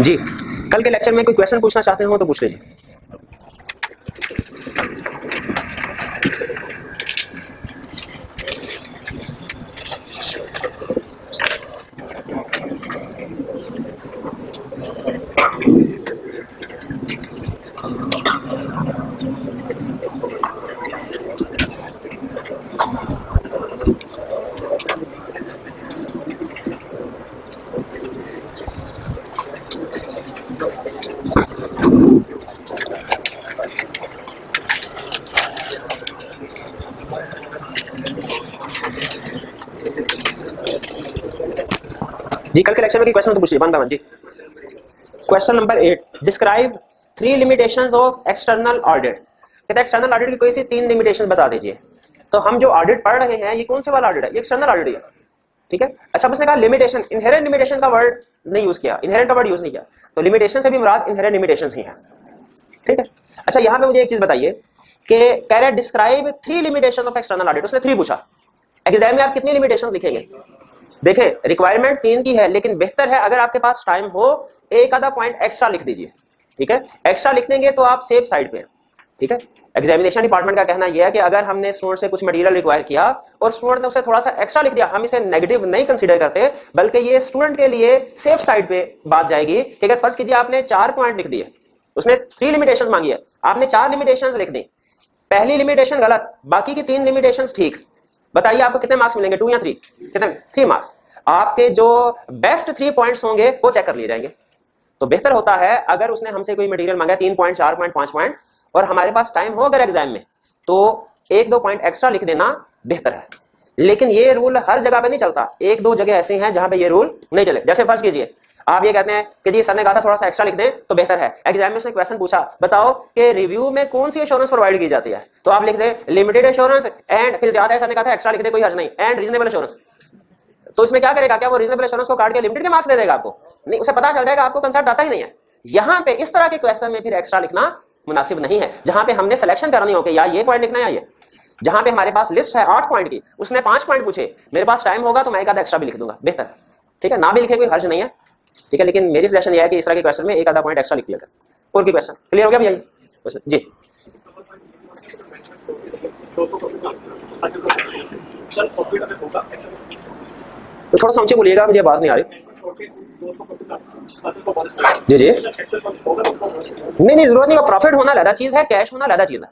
जी कल के लेक्चर में कोई क्वेश्चन पूछना चाहते हो तो पूछ लीजिए। लेक्चर में क्वेश्चन तो पूछ one by G. Question number eight describe three limitations of external audit कहते हैं एक्सटर्नल ऑडिट की कोई सी तीन लिमिटेशन बता दीजिए। तो हम जो ऑडिट पढ़ रहे हैं, ये कौन से वाला ऑडिट है? ये एक्सटर्नल ऑडिट है। ठीक है? अच्छा उसने कहा लिमिटेशन इनहेरेंट लिमिटेशन का वर्ड नहीं यूज़ किया। इनहेरेंट का वर्ड यूज़ नहीं किया। तो लिमिटेशन से भी मुराद इनहेरेंट लिमिटेशन ही है। ठीक है? अच्छा यहाँ पे मुझे एक चीज़ बताइए कि कह रहे describe three limitation of external audit उसने थ्री पूछा। एग्ज़ाम में आप कितनी लिमिटेशन लिखेंगे? देखें रिक्वायरमेंट तीन की है, लेकिन बेहतर है अगर आपके पास टाइम हो, एक आधा पॉइंट एक्स्ट्रा लिख दीजिए, ठीक है? एक्स्ट्रा लिख देंगे तो आप सेफ़ साइड पे ठीक है? एग्जामिनेशन डिपार्टमेंट का कहना यह है कि अगर हमने स्टूडेंट से कुछ मटेरियल रिक्वायर किया और स्टूडेंट ने उसे थोड़ा सा एक्स्ट्रा लिख दिया, हम इसे नेगेटिव नहीं कंसीडर करते, बल्कि ये स्टूडेंट के लिए सेफ़ साइड पे बात जाएगी कि अगर फ़र्ज़ कीजिए आपने चार पॉइंट लिख दिए, उसने थ्री लिमिटेशन मांगी है, आपने चार लिमिटेशन लिख दी, पहली लिमिटेशन गलत, बाकी की तीन लिमिटेशन ठीक बताइए आपको कितने मार्क्स मिलेंगे? टू या थ्री कितने? थ्री मार्क्स आपके जो बेस्ट थ्री पॉइंट्स होंगे, वो चेक कर लिए जाएँगे। तो बेहतर होता है अगर उसने हमसे कोई मटेरियल मांगा, तीन पॉइंट चार पॉइंट पाँच पॉइंट और हमारे पास टाइम हो अगर एग्ज़ाम में तो एक दो पॉइंट एक्स्ट्रा लिख देना बेहतर है। लेकिन ये रूल हर जगह पे नहीं चलता। एक दो जगह ऐसे हैं जहाँ पे ये रूल नहीं चले। जैसे फ़र्ज़ कीजिए आप ये कहते हैं कि जी, सर ने कहा था थोड़ा सा एक्स्ट्रा लिख दें तो बेहतर है। एग्ज़ाम में उसने क्वेश्चन पूछा। बताओ कि रिव्यू में कौन सी एश्योरेंस प्रोवाइड की जाती है? तो आप लिख दें लिमिटेड इंश्योरेंस एंड फिर ज़्यादा सर ने कहा था एक्स्ट्रा लिख दे, कोई हर्ज नहीं। एंड रीजनेबल एश्योरेंस तो इसमें क्या करेगा? क्या वो रीजनेबल एश्योरेंस को काट के लिमिटेड के मार्क्स दे देगा आपको? नहीं, उसे पता चल जाएगा, आपको कंसेप्ट आता ही नहीं है। यहाँ पे इस तरह के क्वेश्चन में फिर एक्स्ट्रा लिखना मुनासिब नहीं है। जहाँ पे हमने सिलेक्शन करनी हो कि या ये पॉइंट लिखना है या ये? जहाँ पे हमारे पास लिस्ट है आठ पॉइंट की, उसने पाँच पॉइंट पूछे। मेरे पास टाइम होगा तो मैं एक आधा एक्स्ट्रा भी लिख दूँगा। बेहतर। ठीक है? ना भी लिखे कोई हर्ज नहीं है। ठीक है लेकिन मेरी सजेशन यह है कि इस तरह के क्वेश्चन में एक आधा पॉइंट एक्स्ट्रा लिख दिया और की क्वेश्चन क्लियर हो गया भैया? जी। तो थोड़ा सा बोलिएगा मुझे आवाज़ नहीं आ रही। जी जी। नहीं नहीं ज़रूरत नहीं प्रॉफिट होना लदा चीज़ है कैश होना लदा चीज़ है।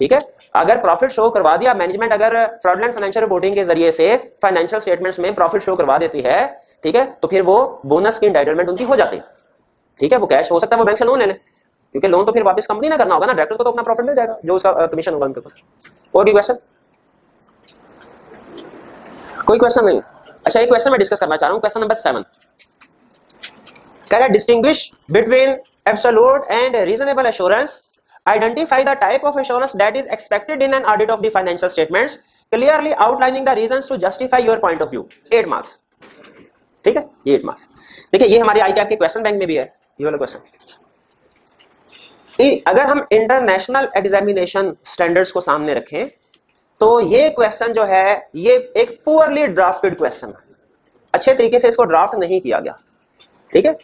ठीक है? अगर प्रॉफिट शो करवा दिया मैनेजमेंट अगर फ्रॉडलेंट फाइनेंशियल रिपोर्टिंग के ज़रिए से फाइनेंशियल स्टेटमेंट्स में प्रॉफिट शो करवा देती है ठीक है? तो फिर वो बोनस की इंटाइटलमेंट उनकी हो जाती। है ठीक है? वो कैश हो सकता है, वो बैंक से लोन ले ले। क्योंकि लोन तो फिर वापस कंपनी ना करना होगा ना डायरेक्टर को तो अपना प्रॉफिट मिल जाएगा, जो उसका कमीशन होगा उनके ऊपर। और भी क्वेश्चन कोई क्वेश्चन नहीं। अच्छा एक क्वेश्चन मैं डिस्कस करना चाह रहा हूँ। क्वेश्चन नंबर सेवन कह रहा between absolute and reasonable assurance identify the type of assurance that is expected in an audit of the financial statements, clearly outlining the reasons to justify your point of view. 8 marks ठीक है? ये eight marks देखिए, ये हमारी आई के question bank में भी है, ये वाला क्वेश्चन अगर हम इंटरनेशनल एग्जामिनेशन स्टैंडर्ड्स को सामने रखें तो ये क्वेश्चन जो है, ये एक पुअरली ड्राफ्टेड क्वेश्चन है। अच्छे तरीके से इसको ड्राफ्ट नहीं किया गया। ठीक है?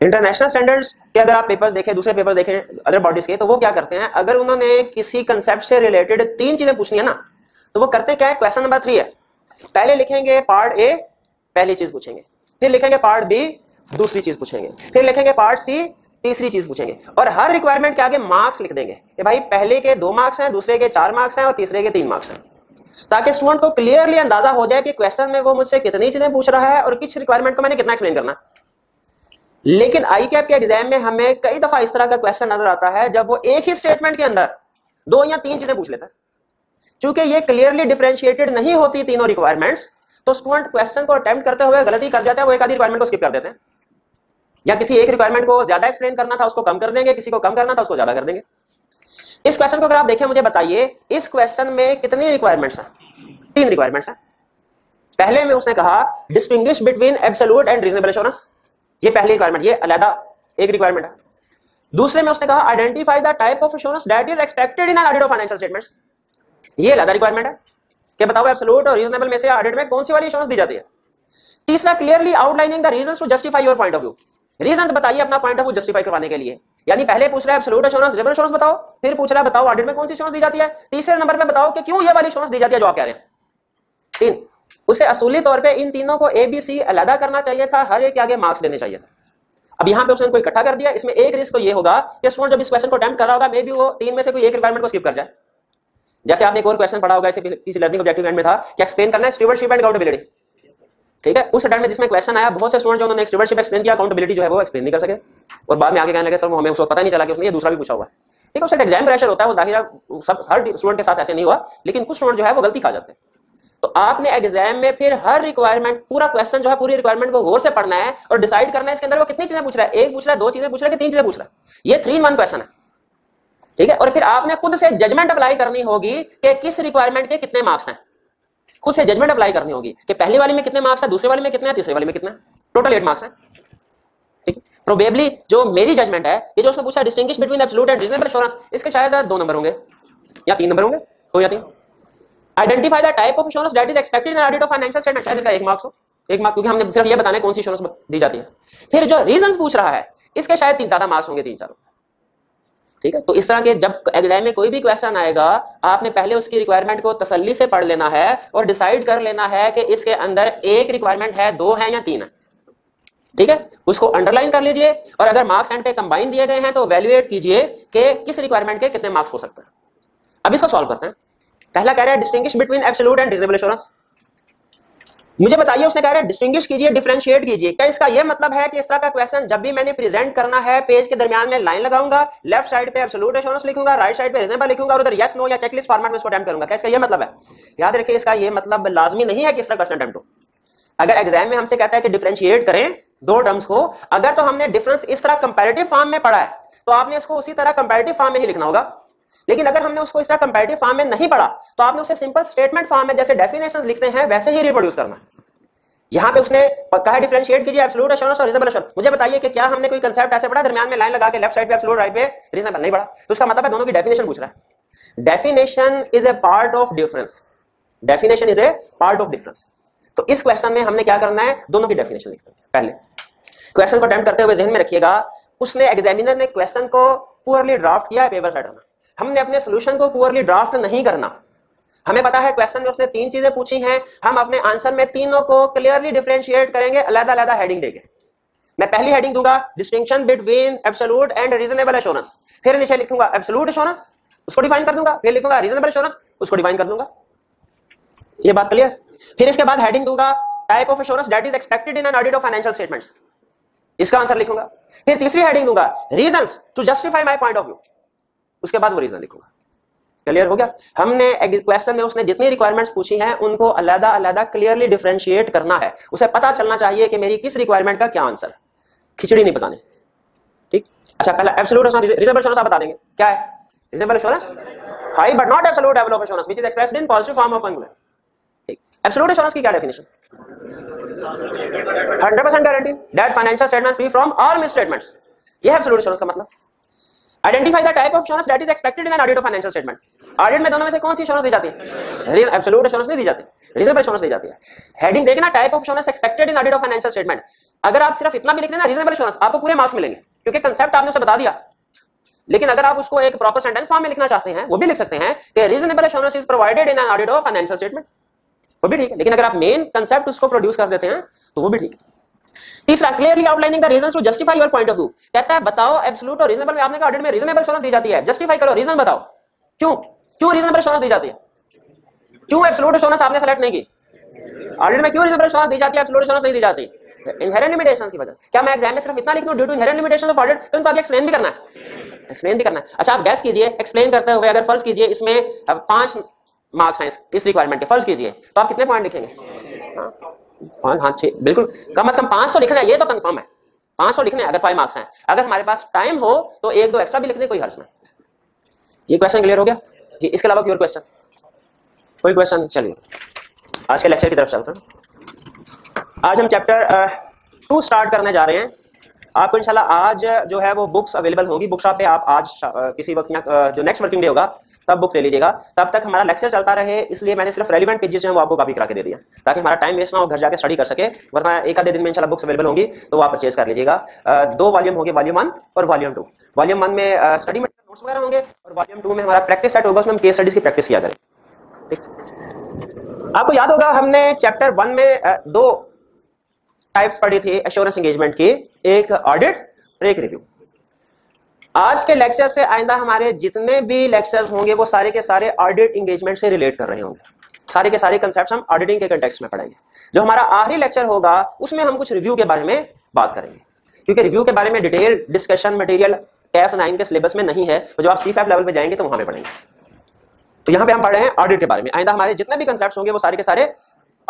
इंटरनेशनल स्टैंडर्ड्स के अगर आप पेपर देखें, दूसरे पेपर देखें अदर बॉडीज के तो वो क्या करते हैं? अगर उन्होंने किसी कंसेप्ट से रिलेटेड तीन चीज़ें पूछनी है ना तो वो करते क्या है? क्वेश्चन नंबर थ्री है। पहले लिखेंगे पार्ट ए पहली चीज़ पूछेंगे। फिर लिखेंगे पार्ट बी दूसरी चीज़ पूछेंगे। फिर लिखेंगे पार्ट सी तीसरी चीज़ पूछेंगे। और हर रिक्वायरमेंट के आगे मार्क्स लिख देंगे। कि भाई पहले के दो मार्क्स हैं, दूसरे के चार मार्क्स हैं और तीसरे के तीन मार्क्स हैं। ताकि स्टूडेंट को क्लियरली अंदाज़ा हो जाए कि क्वेश्चन में वो मुझसे कितनी चीज़ें पूछ रहा है और किस रिक्वायरमेंट को मैंने कितना एक्सप्लेन करना। लेकिन आई कैप के एग्ज़ाम में हमें कई दफ़ा इस तरह का क्वेश्चन नज़र आता है, जब वो एक ही स्टेटमेंट के अंदर दो या तीन चीज़ें पूछ लेता है। चूँकि ये क्लियरली डिफरेंशिएटेड नहीं होती तीनों रिक्वायरमेंट्स तो स्टूडेंट क्वेश्चन को अटेम्प्ट करते हुए गलती कर जाता है, वो एक आधी रिक्वायरमेंट को स्किप कर देते हैं। या किसी एक रिक्वायरमेंट को ज़्यादा एक्सप्लेन करना था, उसको कम कर देंगे, किसी को कम करना था, उसको ज़्यादा कर देंगे। इस क्वेश्चन को अगर आप देखें, मुझे बताइए, इस क्वेश्चन में कितनी रिक्वायरमेंट्स हैं? तीन रिक्वायरमेंट्स हैं। पहले में उसने कहा distinguish between absolute and reasonable assurance ये पहली रिक्वायरमेंट ये अलहदा एक रिक्वायरमेंट है। दूसरे में उसने कहा identify the type of assurance that is expected in audit of financial statements ये अलहदा रिक्वायरमेंट है। कि बताओ एब्सोल्यूट और रीजनेबल में से ऑडिट में कौन सी वाली एश्योरेंस दी जाती है? तीसरा clearly outlining the reasons to justify your point of view reason बताइए अपना पॉइंट ऑफ़ व्यू जस्टिफाई करवाने के लिए। यानी पहले पूछ रहा है एब्सोल्यूट एश्योरेंस रिज़र्व एश्योरेंस बताओ, फिर पूछ रहा है बताओ ऑडिट में कौन सी एश्योरेंस दी जाती है? तीसरे नंबर पे बताओ कि क्यों ये वाली एश्योरेंस दी जाती है जो आप कह रहे हैं। तीन, उसे असूली तौर पे इन तीनों को ए बी सी अलहदा करना चाहिए था, हर एक के आगे मार्क्स देने चाहिए था। अब यहाँ पे उसने कोई इकट्ठा कर दिया, इसमें एक रिस्क तो ये होगा कि स्टूडेंट जब इस क्वेश्चन को अटेम्प्ट कर रहा होगा मे बी वो तीन में से कोई एक रिक्वायरमेंट को स्किप कर जाए। जैसे आपने एक और क्वेश्चन पढ़ा होगा, इसे किसी लर्निंग ऑब्जेक्टिव एंड में था। कि एक्सप्लेन करना है? स्टीवर्डशिप एंड अकाउंटेबिलिटी ठीक है? उस अटेम्प्ट में जिसमें क्वेश्चन आया, बहुत से स्टूडेंट जो उन्होंने स्टीवर्डशिप एक्सप्लेन किया अकाउंटेबिलिटी जो है वो एक्सप्लेन नहीं कर सके। और बाद में आगे कहने लगे, सर, वो हमें उसको पता नहीं चला कि उसने ये दूसरा भी पूछा हुआ है। ठीक है? उसका एग्ज़ाम प्रेशर होता है, वो ज़ाहिर सब, हर स्टूडेंट के साथ ऐसे नहीं हुआ, लेकिन कुछ स्टूडेंट जो है वो गलती खा जाते हैं। तो आपने एग्ज़ाम में फिर हर रिक्वायरमेंट पूरा क्वेश्चन जो है, पूरी रिक्वायरमेंट को गौर से पढ़ना है और डिसाइड करना है इसके अंदर वो कितनी चीज़ें पूछ रहा है। एक पूछ रहा है, दो चीज़ें पूछ रहा है कि तीन चीज़ें पूछ रहा है। ये थ्री इन वन क्वेश्चन है। ठीक है? और फिर आपने खुद से जजमेंट अप्लाई करनी होगी कि किस रिक्वायरमेंट के कितने मार्क्स हैं। खुद से जजमेंट अप्लाई करनी होगी कि पहली वाली में कितने मार्क्स है, दूसरे वाले में कितने तीसरे वाले में कितने टोटल एट मार्क्स है। ठीक है? प्रोबेबली जो मेरी जजमेंट है, ये जो उसने पूछा distinguish between absolute and reasonable assurance इसके शायद दो नंबर होंगे। या तीन नंबर होंगे? दो या तीन? Identify the type of insurance that is expected in audit of financial statement शायद इसका एक मार्क्स हो। एक मार्क क्योंकि हमने सिर्फ़ ये बताना है कौन सी इंश्योरेंस दी जाती है। फिर जो रीजंस पूछ रहा है, इसके शायद तीन ज़्यादा मार्क्स होंगे, तीन चार। ठीक है? तो इस तरह के जब एग्ज़ाम में कोई भी क्वेश्चन आएगा, आपने पहले उसकी रिक्वायरमेंट को तसल्ली से पढ़ लेना है और डिसाइड कर लेना है कि इसके अंदर एक रिक्वायरमेंट है, दो है या तीन है। ठीक है? उसको अंडरलाइन कर लीजिए और अगर मार्क्स एंड पे कंबाइन दिए गए हैं तो वैल्यूएट कीजिए कि किस रिक्वायरमेंट के कितने मार्क्स हो सकते हैं। अब इसको सॉल्व करते हैं। पहला कह रहा है distinguish between absolute and reasonable assurance मुझे बताइए, उसने कह रहा है डिस्टिंग्विश कीजिए डिफरेंशिएट कीजिए। क्या इसका यह मतलब है कि इस तरह का क्वेश्चन जब भी मैंने प्रेजेंट करना है पेज के दरमियान में लाइन लगाऊँगा लेफ़्ट साइड पे एब्सोल्यूट एश्योरेंस लिखूँगा राइट साइड पे रिजनेबल लिखूँगा, और उधर यस नो या चेकलिस्ट फॉर्मेट में इसको अटेम्प्ट करूँगा। क्या इसका यह मतलब है? याद रखिए, इसका यह मतलब लाजमी नहीं है कि इस तरह क्वेश्चन अटेम्प्ट हो। अगर एग्ज़ाम में हमसे कहता है कि डिफरेंशिएट करें दो टर्म्स को, अगर तो हमने डिफरेंस इस तरह कंपेरेटिव फॉर्म में पढ़ा है तो आपने इसको उसी तरह कंपेरेटिव फॉर्म में ही लिखना होगा। लेकिन अगर हमने उसको इस तरह कंपेरेटिव फॉर्म में नहीं पढ़ा तो आपने उसे सिंपल स्टेटमेंट फॉर्म में जैसे डेफिनेशंस लिखते हैं, वैसे ही रिप्रोड्यूस करना है। यहाँ पे उसने कहा डिफरेंशिएट कीजिए एब्सोल्यूट एश्योरेंस और रीजनेबल एश्योरेंस मुझे बताइए कि क्या हमने कोई कांसेप्ट ऐसे पढ़ा, दरमियान में लाइन लगा के लेफ़्ट साइड पे एब्सोल्यूट राइट पे रीजनेबल नहीं पढ़ा? तो इसका मतलब है दोनों की डेफिनेशन पूछ रहा है। Definition is a part of difference definition is a part of difference तो इस क्वेश्चन में हमने क्या करना है? दोनों की डेफिनेशन लिखना है। पहले क्वेश्चन को अटेम्प्ट करते हुए जहन में रखिएगा। उसने एग्जामिनर ने क्वेश्चन को पुअरली ड्राफ्ट किया है पेपर सेटर में। हमने अपने सोल्यूशन को पुअरली ड्राफ्ट नहीं करना। हमें पता है क्वेश्चन में उसने तीन चीज़ें पूछी हैं। हम अपने आंसर में तीनों को क्लियरली डिफरेंशिएट करेंगे अलग अलग हेडिंग देंगे। मैं पहली हेडिंग दूँगा distinction between absolute and reasonable assurance फिर नीचे लिखूँगा एब्सोल्यूट एश्योरेंस उसको डिफाइन कर दूँगा। फिर लिखूँगा रीजनेबल एश्योरेंस उसको डिफाइन कर दूँगा। ये बात क्लियर फिर इसके बाद हेडिंग दूँगा type of assurance that is expected in an audit of financial statements इसका आंसर लिखूँगा। फिर तीसरी हेडिंग दूँगा reasons to justify my point of view उसके बाद वो रीजन लिखूँगा। क्लियर हो गया? हमने क्वेश्चन में उसने जितनी रिक्वायरमेंट्स पूछी हैं, उनको अलग अलग क्लियरली डिफरेंशिएट करना है। उसे पता चलना चाहिए कि मेरी किस रिक्वायरमेंट का क्या आंसर खिचड़ी नहीं बताने। ठीक? अच्छा पहला एब्सोल्यूट रिजनेबल आप बता देंगे। क्या है? Reasonable high but not absolute level of assurance which is expressed in positive form of conclusion ठीक? एब्सोल्यूट की क्या definition 100% guarantee that financial free from all misstatements ये है एब्सोल्यूट का मतलब। Identify the type of assurance that is expected in an audit of financial statement audit में दोनों में से कौन सी एश्योरेंस दी जाती है? एब्सोल्यूट एश्योरेंस नहीं दी जाती। रीजनेबल एश्योरेंस दी जाती है। हेडिंग देखना type of assurance expected in audit of financial statement अगर आप सिर्फ़ इतना भी लिख देना रीजनेबल एश्योरेंस आपको पूरे मार्क्स मिलेंगे। क्योंकि कांसेप्ट आपने उसे बता दिया। लेकिन अगर आप उसको एक प्रॉपर सेंटेंस फॉर्म में लिखना चाहते हैं, वो भी लिख सकते हैं कि reasonable assurance is provided in an audit of financial statement वो भी ठीक है। लेकिन अगर आप मेन कंसेप्ट उसको प्रोड्यूस कर देते हैं तो वो भी ठीक है। तीसरा clearly outlining the reasons to justify your point of view कहता है, बताओ एब्सोल्यूट और रीजनेबल में आपने कहा ऑडिट में रीजनेबल एश्योरेंस दी जाती है। जस्टिफाई करो रीजन बताओ। क्यों? क्यों रीजनेबल एश्योरेंस दी जाती है? क्यों एब्सोल्यूट एश्योरेंस आपने सेलेक्ट नहीं की? ऑडिट में क्यों रीजनेबल एश्योरेंस दी जाती है एब्सोल्यूट एश्योरेंस नहीं दी जाती? इनहेरेंट लिमिटेशंस की वजह क्या मैं एग्ज़ाम में सिर्फ़ इतना लिख? दूँ due to inherent limitations of audit तो इनको आगे एक्सप्लेन भी करना है। एक्सप्लेन भी करना है। अच्छा आप गैस कीजिए एक्सप्लेन करते हुए अगर फ़र्ज़ कीजिए, इसमें पाँच मार्क्स हैं, इस रिक्वायरमेंट के। फ़र्ज़ कीजिए तो आप कितने पॉइंट लिखेंगे? हाँ हाँ छः बिल्कुल। कम अज कम पाँच सौ लिखना है, ये तो कंफर्म है। पाँच सौ लिखने अगर फाइव मार्क्स हैं। अगर हमारे पास टाइम हो तो एक दो एक्स्ट्रा भी लिखने, कोई हर्ज नहीं। ये क्वेश्चन क्लियर हो गया? जी, इसके अलावा कोई क्वेश्चन कोई क्वेश्चन चलिए। आज के लेक्चर की तरफ़ चलते हैं। आज हम चैप्टर टू स्टार्ट करने जा रहे हैं। आपको इंशाल्लाह आज जो है वो बुक्स अवेलेबल होंगी। बुक शॉप पे आप आज किसी वक्त जो नेक्स्ट वर्किंग डे होगा तब बुक ले लीजिएगा। तब तक हमारा लेक्चर चलता रहे, इसलिए मैंने सिर्फ़ रेलिवेंट पेजेस हैं वो आपको कॉपी करा के दे दिया। ताकि हमारा टाइम वेस्ट ना हो, घर जाकर स्टडी कर सके, वरना एक आधे दिन में इंशाल्लाह बुक्स अवेलेबल होंगी तो वो आप परचेज कर लीजिएगा। दो वॉल्यूम होंगे वॉल्यूम वन और वॉल्यूम टू वॉल्यूम वन में स्टडी नोट्स वगैरह होंगे, और वॉल्यूम टू में हमारा प्रैक्टिस सेट होगा, उसमें हम केस स्टडीज़ की प्रैक्टिस किया करें। ठीक? आपको याद होगा, हमने चैप्टर वन में दो टाइप्स पढ़ी थी एश्योरेंस एंगेजमेंट की, एक ऑडिट और एक रिव्यू आज के लेक्चर से आइंदा हमारे जितने भी लेक्चर्स होंगे, वो सारे के सारे ऑडिट इंगेजमेंट से रिलेट कर रहे होंगे। सारे के सारे कंसेप्ट हम ऑडिटिंग के कंटेक्स्ट में पढ़ेंगे। जो हमारा आखिरी लेक्चर होगा, उसमें हम कुछ रिव्यू के बारे में बात करेंगे। क्योंकि रिव्यू के बारे में डिटेल डिस्कशन मटेरियल टेफ नाइन के सिलेबस में नहीं है तो जब आप सी लेवल पे जाएँगे तो वहाँ पे पढ़ेंगे। तो यहाँ पे हम पढ़ रहे हैं ऑडिट के बारे में। आइंदा हमारे जितने भी कंसेप्ट होंगे, वो सारे के सारे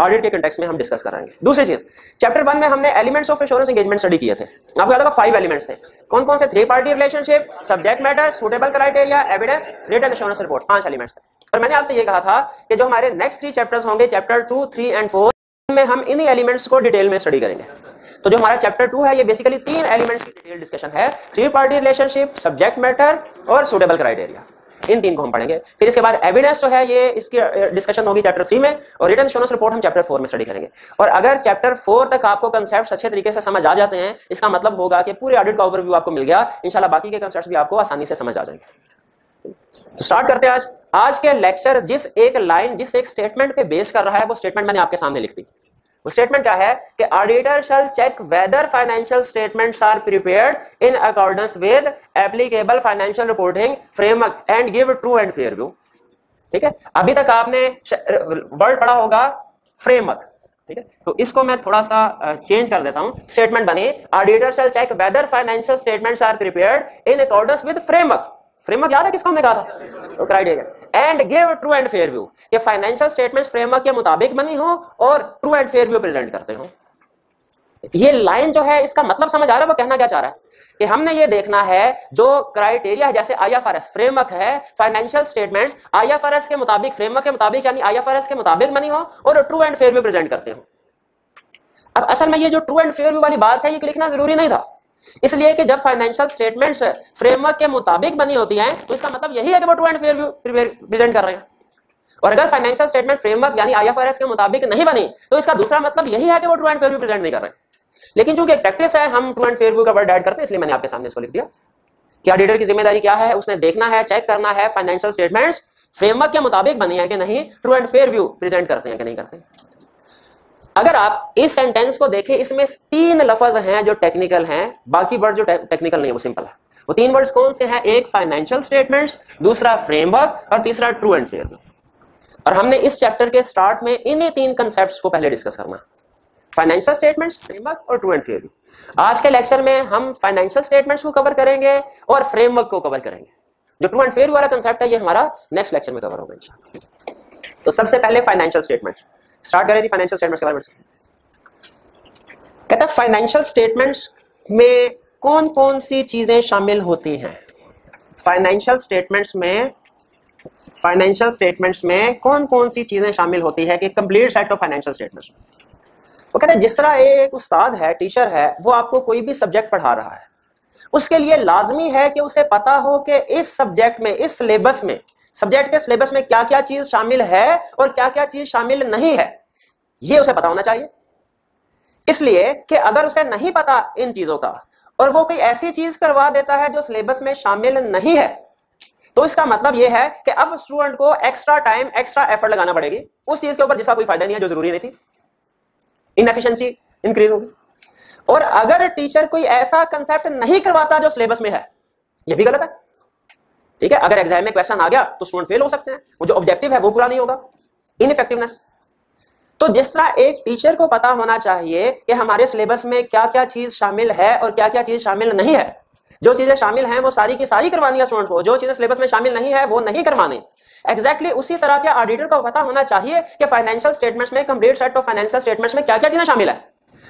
ऑडिट के कंटेक्स में हम डिस्कस कराएँगे। दूसरी चीज़ चैप्टर वन में हमने elements of assurance engagement study किए थे। आपको याद होगा फाइव एलिमेंट्स थे। कौन कौन से? Three party relationship subject matter suitable criteria evidence written assurance report पाँच एलिमेंट्स थे। और मैंने आपसे ये कहा था कि जो हमारे नेक्स्ट थ्री चैप्टर्स होंगे chapter two three and four में हम इन एलिमेंट्स को डिटेल में स्टडी करेंगे। तो जो हमारा चैप्टर टू है, ये बेसिकली तीन एलिमेंट्स की डिटेल डिस्कशन है। Three party relationship subject matter और सुटेबल क्राइटेरिया इन तीन को हम पढ़ेंगे। फिर इसके बाद एविडेंस जो है ये, इसकी डिस्कशन होगी चैप्टर थ्री में, और रिटर्न एश्योरेंस रिपोर्ट हम चैप्टर फोर में स्टडी करेंगे। और अगर चैप्टर फोर तक आपको कंसेप्ट अच्छे तरीके से समझ आ जाते हैं, इसका मतलब होगा कि पूरे ऑडिट का ओवरव्यू आपको मिल गया इनशाला बाकी के कंसेप्ट भी आपको आसानी से समझ आ जाएँगे। तो स्टार्ट करते हैं आज। आज के लेक्चर जिस एक लाइन जिस एक स्टेटमेंट पे बेस कर रहा है, वो स्टेटमेंट मैंने आपके सामने लिख दी। वो स्टेटमेंट क्या है कि auditor shall check whether financial statements are prepared in accordance with applicable financial reporting framework and give true and fair view ठीक है? अभी तक आपने वर्ड पढ़ा होगा फ्रेमवर्क ठीक है? तो इसको मैं थोड़ा सा चेंज कर देता हूँ। स्टेटमेंट बने auditor shall check whether financial statements are prepared in accordance with framework framework याद है किसको हमने कहा था? Criteria and give true and fair view ये फाइनेंशियल स्टेटमेंट्स फ्रेमवर्क के मुताबिक बनी हो और true and fair view present करते हो। ये लाइन जो है इसका मतलब समझ आ रहा है वो कहना क्या चाह रहा है? कि हमने ये देखना है जो क्राइटेरिया है जैसे आईएफआरएस फ्रेमवर्क है फाइनेंशियल स्टेटमेंट्स आईएफआरएस के मुताबिक फ्रेमवर्क के मुताबिक यानी आईएफआरएस के मुताबिक बनी हो और true and fair view present करते हो। अब असल में ये जो ट्रू एंड फेयर व्यू वाली बात है ये लिखना ज़रूरी नहीं था? इसलिए कि जब फाइनेंशियल स्टेटमेंट्स फ्रेमवर्क के मुताबिक बनी होती हैं तो इसका मतलब यही है कि वो true and fair view present कर रहे हैं। और अगर फाइनेंशियल स्टेटमेंट फ्रेमवर्क यानी आईएफआरएस के मुताबिक नहीं बनी तो इसका दूसरा मतलब यही है कि वो true and fair view present नहीं कर रहे लेकिन चूँकि एक प्रैक्टिस है, हम ट्रू एंड फेयर व्यू का वर्ड ऐड करते हैं, इसलिए मैंने आपके सामने इसको लिख दिया। कि ऑडिटर की ज़िम्मेदारी क्या है, उसने देखना है चेक करना है फाइनेंशियल स्टेटमेंट्स फ्रेमवर्क के मुताबिक बनी है कि नहीं true and fair view present करते हैं कि नहीं करते अगर आप इस सेंटेंस को देखें, इसमें तीन लफज हैं जो टेक्निकल हैं, बाकी वर्ड जो टेक्निकल नहीं है, वो सिंपल है। वो तीन वर्ड्स कौन से हैं? एक फाइनेंशियल स्टेटमेंट्स दूसरा फ्रेमवर्क और तीसरा ट्रू एंड फेयर और हमने इस चैप्टर के स्टार्ट में इन्हीं तीन कंसेप्ट को पहले डिस्कस करना फाइनेंशियल स्टेटमेंट्स फ्रेमवर्क और ट्रू एंड फेयर आज के लेक्चर में हम फाइनेंशियल स्टेटमेंट्स को कवर करेंगे और फ्रेमवर्क को कवर करेंगे। जो ट्रू एंड फेयर वाला कंसेप्ट है, ये हमारा नेक्स्ट लेक्चर में कवर होगा तो सबसे पहले फाइनेंशियल स्टेटमेंट्स स्टार्ट करें जी फाइनेंशियल स्टेटमेंट्स के बारे में। कहता फाइनेंशियल स्टेटमेंट्स में कौन कौन सी चीज़ें शामिल होती हैं? फाइनेंशियल स्टेटमेंट्स में फाइनेंशियल स्टेटमेंट्स में कौन कौन सी चीज़ें शामिल होती है कि complete set of financial statements वो कहते हैं, जिस तरह एक उस्ताद है टीचर है, वो आपको कोई भी सब्जेक्ट पढ़ा रहा है। उसके लिए लाजमी है कि उसे पता हो कि इस सब्जेक्ट में, इस सिलेबस में सब्जेक्ट के सिलेबस में क्या क्या चीज़ शामिल है और क्या क्या चीज़ शामिल नहीं है? ये उसे पता होना चाहिए। इसलिए कि अगर उसे नहीं पता इन चीज़ों का और वो कोई ऐसी चीज़ करवा देता है जो सिलेबस में शामिल नहीं है तो इसका मतलब यह है कि अब स्टूडेंट को एक्स्ट्रा टाइम एक्स्ट्रा एफर्ट लगाना पड़ेगी। उस चीज़ के ऊपर जिसका कोई फ़ायदा नहीं है, जो ज़रूरी नहीं थी। इनएफिशिएंसी इंक्रीज होगी। और अगर टीचर कोई ऐसा कंसेप्ट नहीं करवाता जो सिलेबस में है यह भी गलत है। ठीक है? अगर एग्ज़ाम में क्वेश्चन आ गया तो स्टूडेंट फेल हो सकते हैं। वो जो ऑब्जेक्टिव है, वो पूरा नहीं होगा। इनफेक्टिवनेस तो जिस तरह एक टीचर को पता होना चाहिए कि हमारे सिलेबस में क्या क्या चीज़ शामिल है और क्या क्या चीज़ शामिल नहीं है, जो चीज़ें शामिल हैं, वो सारी की सारी करवानी है स्टूडेंट को। जो चीज़ें सिलेबस में शामिल नहीं है, वो नहीं करवानी। एग्जैक्टली exactly उसी तरह के ऑडिटर को पता होना चाहिए कि फाइनेंशियल स्टेटमेंट्स में complete set of financial statements में क्या क्या चीज़ें शामिल है।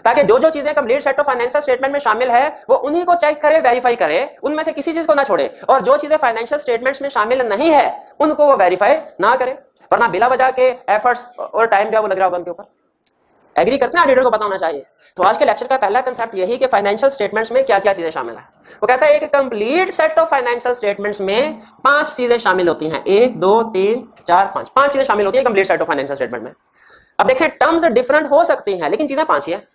ताकि जो जो चीज़ें complete set of financial statement में शामिल है, वो उन्हीं को चेक करे वेरीफाई करे, उनमें से किसी चीज़ को ना छोड़े। और जो चीज़ें फाइनेंशियल स्टेटमेंट्स में शामिल नहीं है, उनको वो वेरीफाई ना करे। वरना बिला वजह के एफर्ट्स और टाइम जो है वो लग रहा होगा उनके ऊपर। एग्री करते हैं? ऑडिटर को पता होना चाहिए। तो आज के लेक्चर का पहला कंसेप्ट यही कि फाइनेंशियल स्टेटमेंट्स में क्या क्या चीज़ें शामिल है। वो कहता है, एक complete set of financial statements में पाँच चीज़ें शामिल होती हैं। एक, दो, तीन, चार, पाँच। पाँच चीज़ें शामिल होती है complete set of financial statement में। अब देखें टर्म्स डिफरेंट हो सकती हैं, लेकिन चीज़ें पाँच ही है।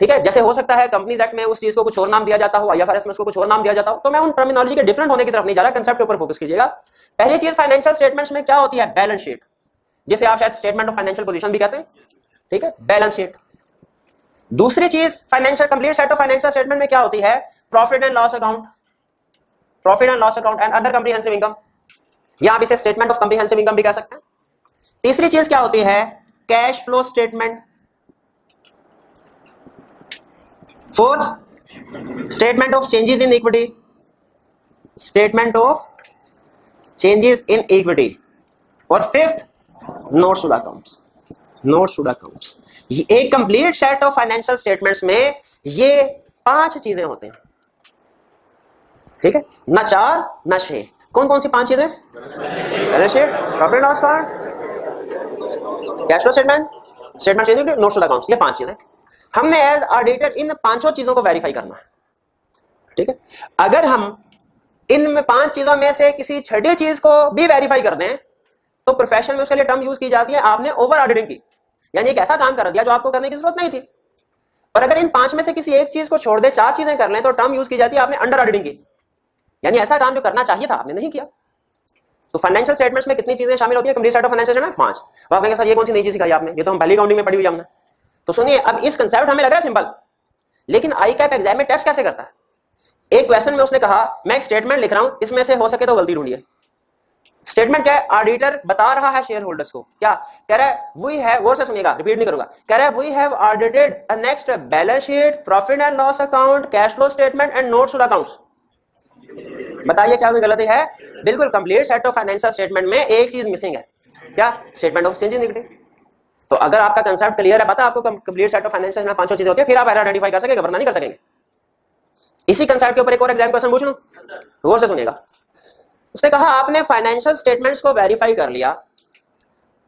ठीक है? जैसे हो सकता है कंपनीज़ एक्ट में उस चीज़ को कुछ और नाम दिया जाता हो आईएफआरएस में उसको कुछ और नाम दिया जाता हो तो मैं उन टर्मिनोलॉजी के डिफरेंट होने की तरफ़ नहीं जा रहा कंसेप्ट के ऊपर फोकस कीजिएगा। पहली चीज़ फाइनेंशियल स्टेटमेंट्स में क्या होती है? बैलेंस शीट जिसे आप शायद स्टेटमेंट ऑफ़ फाइनेंशियल पोजीशन भी कहते हैं। ठीक है? बैलेंस शीट दूसरी चीज़ financial complete set of financial statement में क्या होती है? Profit and loss account profit and loss account and other comprehensive income या आप इसे स्टेटमेंट ऑफ़ कंप्रीहेंसिव इनकम भी कह सकते हैं। तीसरी चीज़ क्या होती है? Cash flow statement fourth statement of changes in equity statement of changes in equity और fifth notes to accounts notes to accounts एक complete set of financial statements में ये पाँच चीज़ें होते हैं। ठीक है? न चार, न छह। कौन कौन सी पाँच चीज़ें? Profit loss card cash flow statement statement change notes to accounts ये पाँच चीज़ें। हमने एज ऑडिटर इन पाँचों चीज़ों को वेरीफाई करना है। ठीक है? अगर हम इन पाँच चीज़ों में से किसी छठी चीज़ को भी वेरीफाई कर दें तो प्रोफेशन में उसके लिए टर्म यूज़ की जाती है। आपने ओवर ऑडिटिंग की। यानी एक ऐसा काम कर दिया जो आपको करने की ज़रूरत नहीं थी। और अगर इन पाँच में से किसी एक चीज़ को छोड़ दे, चार चीज़ें कर लें तो टर्म यूज़ की जाती है। आपने अंडर ऑडिटिंग की। यानी ऐसा काम जो करना चाहिए था, आपने नहीं किया। तो फाइनेंशियल स्टेटमेंट्स में कितनी चीज़ें शामिल होती है? Complete set of financial statement पाँच। आप कहेंगे, सर, ये कौन सी नई चीज़ सिखाई आपने? ये तो हम पहली काउंटिंग में पढ़ी हुई हमने। तो सुनिए, अब इस कंसेप्ट हमें लग रहा है सिंपल लेकिन आई कैप एग्ज़ाम में टेस्ट कैसे करता है? एक क्वेश्चन में उसने कहा, मैं एक स्टेटमेंट लिख रहा हूँ, इसमें से हो सके तो गलती ढूंढिए। स्टेटमेंट क्या है? ऑडिटर बता रहा है शेयर होल्डर्स को। क्या? कह रहा है वी हैव वो से सुनिएगा रिपीट नहीं करूँगा। कह रहा है we have audited a next balance sheet profit and loss account cash flow statement and notes to accounts बताइए, क्या कोई गलती है? बिल्कुल complete set of financial statement में एक चीज़ मिसिंग है। क्या? स्टेटमेंट ऑफ़ चेंज इन तो अगर आपका कंसेप्ट क्लियर है, पता आपको कंप्लीट सेट ऑफ़ फाइनेंशियल में पाँचों चीज़ें होती है, फिर आप आइडेंटिफाई कर सकेंगे, वरना नहीं कर सकेंगे। इसी कंसेप्ट के ऊपर एक और एग्ज़ाम क्वेश्चन पूछ लूँ? गौर से सुनिएगा। उसने कहा, आपने फाइनेंशियल स्टेटमेंट्स को वेरीफाई कर लिया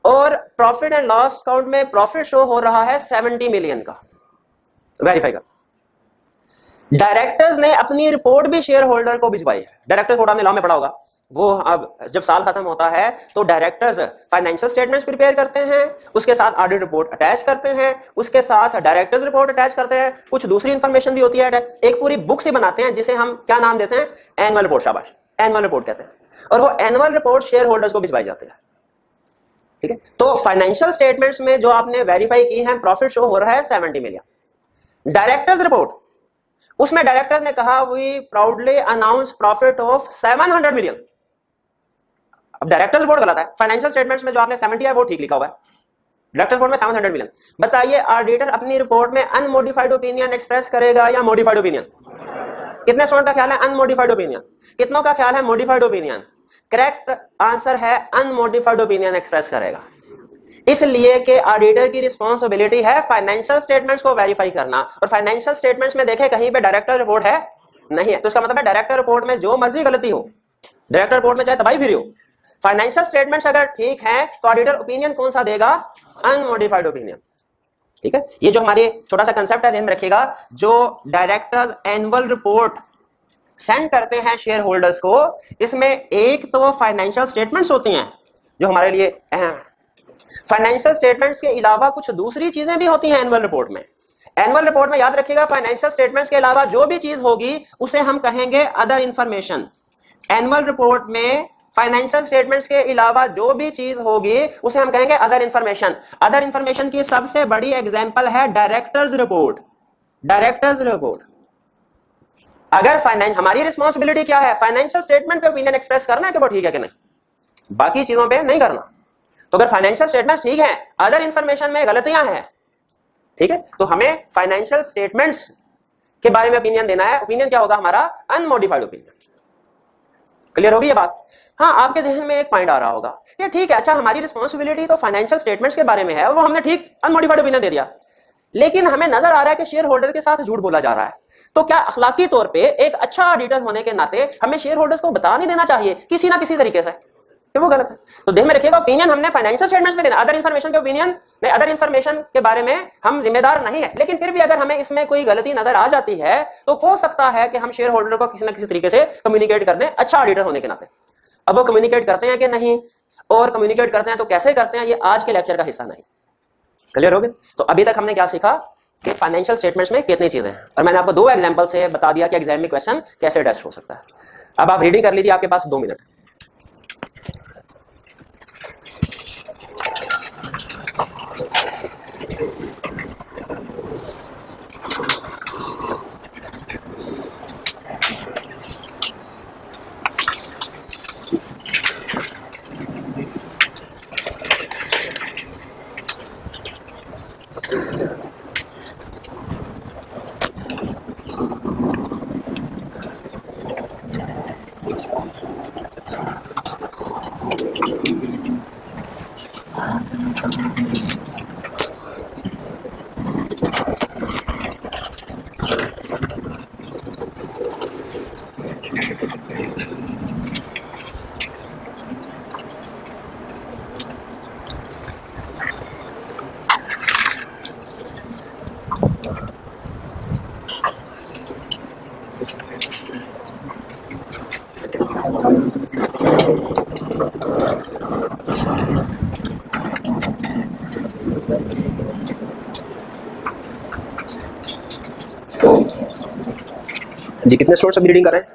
और प्रॉफिट एंड लॉस अकाउंट में प्रॉफिट शो हो रहा है 70 मिलियन का। वेरीफाई कर। डायरेक्टर्स ने अपनी रिपोर्ट भी शेयर होल्डर को भिजवाई है। डायरेक्टर कोड आपने लॉ में पढ़ा होगा। वो अब जब साल खत्म होता है तो डायरेक्टर्स फाइनेंशियल स्टेटमेंट्स प्रिपेयर करते हैं, उसके साथ ऑडिट रिपोर्ट अटैच करते हैं, उसके साथ डायरेक्टर्स रिपोर्ट अटैच करते हैं, कुछ दूसरी इंफॉर्मेशन भी होती है, एक पूरी बुक से बनाते हैं, जिसे हम क्या नाम देते हैं? एनुअल रिपोर्ट शाबाश। एनुअल रिपोर्ट कहते हैं। और वो एनुअल रिपोर्ट शेयर होल्डर्स को भिजवाई जाती है। ठीक है? तो फाइनेंशियल स्टेटमेंट्स में जो आपने वेरीफाई की है प्रॉफिट शो हो रहा है सेवेंटी मिलियन डायरेक्टर्स रिपोर्ट उसमें डायरेक्टर्स ने कहा we proudly announce profit of 700 million अब डायरेक्टर्स रिपोर्ट गलत है। फाइनेंशियल स्टेटमेंट्स में जो आपने 70 है, वो ठीक लिखा हुआ है। डायरेक्टर्स रिपोर्ट में 700 मिलियन बताइए ऑडिटर अपनी रिपोर्ट में अनमोडिफाइड ओपिनियन एक्सप्रेस करेगा या मॉडिफाइड ओपिनियन कितने स्टूडेंट का ख्याल है अनमोडिफाइड ओपिनियन कितनों का ख्याल है मॉडिफाइड ओपिनियन करेक्ट आंसर है अनमोडिफाइड ओपिनियन एक्सप्रेस करेगा। इसलिए कि ऑडिटर की रिस्पॉन्सिबिलिटी है फाइनेंशियल स्टेटमेंट्स को वेरीफाई करना। और फाइनेंशियल स्टेटमेंट्स में देखे, कहीं पे डायरेक्टर रिपोर्ट है? नहीं है। तो इसका मतलब है डायरेक्टर रिपोर्ट में जो मर्ज़ी गलती हो डायरेक्टर रिपोर्ट में चाहे तबाही फिर हो फाइनेंशियल स्टेटमेंट्स अगर ठीक है तो ऑडिटर ओपिनियन कौन सा देगा? अनमोडिफाइड ओपिनियन ठीक है? ये जो हमारे छोटा सा कंसेप्ट है, ध्यान रखिएगा, जो डायरेक्टर्स एनुअल रिपोर्ट सेंड करते हैं शेयर होल्डर्स को, इसमें एक तो फाइनेंशियल स्टेटमेंट्स होती हैं, जो हमारे लिए अहम फाइनेंशियल स्टेटमेंट्स के अलावा कुछ दूसरी चीज़ें भी होती हैं एनुअल रिपोर्ट में. एनुअल रिपोर्ट में याद रखिएगा फाइनेंशियल स्टेटमेंट्स के अलावा जो भी चीज़ होगी, उसे हम कहेंगे अदर इंफॉर्मेशन एनुअल रिपोर्ट में फाइनेंशियल स्टेटमेंट्स के अलावा जो भी चीज़ होगी, उसे हम कहेंगे अदर इंफॉर्मेशन अदर इंफॉर्मेशन की सबसे बड़ी एग्ज़ाम्पल है डायरेक्टर्स रिपोर्ट डायरेक्टर्स रिपोर्ट अगर फाइनेंस हमारी रिस्पॉन्सिबिलिटी क्या है? फाइनेंशियल स्टेटमेंट पे ओपिनियन एक्सप्रेस करना है कि वो ठीक है कि नहीं? बाकी चीज़ों पे नहीं करना. तो अगर फाइनेंशियल स्टेटमेंट्स ठीक है अदर इंफॉर्मेशन में गलतियाँ हैं, ठीक है? तो हमें फाइनेंशियल स्टेटमेंट्स के बारे में ओपिनियन देना है. ओपिनियन क्या होगा? हमारा अनमोडिफाइड ओपिनियन क्लियर होगी ये बात? हाँ आपके जहन में एक पॉइंट आ रहा होगा। ये ठीक है अच्छा हमारी रिस्पॉन्सिबिलिटी तो फाइनेंशियल स्टेटमेंट्स के बारे में है, वो हमने ठीक अनमोडिफाइड ओपिनियन दे दिया। लेकिन हमें नज़र आ रहा है कि शेयर होल्डर के साथ झूठ बोला जा रहा है। तो क्या अखलाकी तौर पे एक अच्छा ऑडिटर होने के नाते हमें शेयर होल्डर्स को बता नहीं देना चाहिए किसी ना किसी तरीके से? कि वो गलत है। तो देख में रखिएगा ओपिनियन हमने फाइनेंशियल स्टेटमेंट्स में देना अदर इन्फॉर्मेशन के ओपिनियन नहीं अदर इन्फॉर्मेशन के बारे में हम जिम्मेदार नहीं है। लेकिन फिर भी अगर हमें इसमें कोई गलती नज़र आ जाती है तो हो सकता है कि हम शेयर होल्डर को किसी ना किसी तरीके से कम्युनिकेट कर दें अच्छा ऑडिटर होने के नाते। अब वो कम्युनिकेट करते हैं कि नहीं? और कम्युनिकेट करते हैं तो कैसे करते हैं? ये आज के लेक्चर का हिस्सा नहीं। क्लियर हो गए तो अभी तक हमने क्या सीखा? कि फाइनेंशियल स्टेटमेंट्स में कितनी चीज़ें हैं। और मैंने आपको दो एग्ज़ाम्पल से बता दिया कि एग्ज़ाम में क्वेश्चन कैसे टेस्ट हो सकता है। अब आप रीडिंग कर लीजिए आपके पास दो मिनट जी कितने स्टूडेंट्स अभी रीडिंग कर रहे हैं?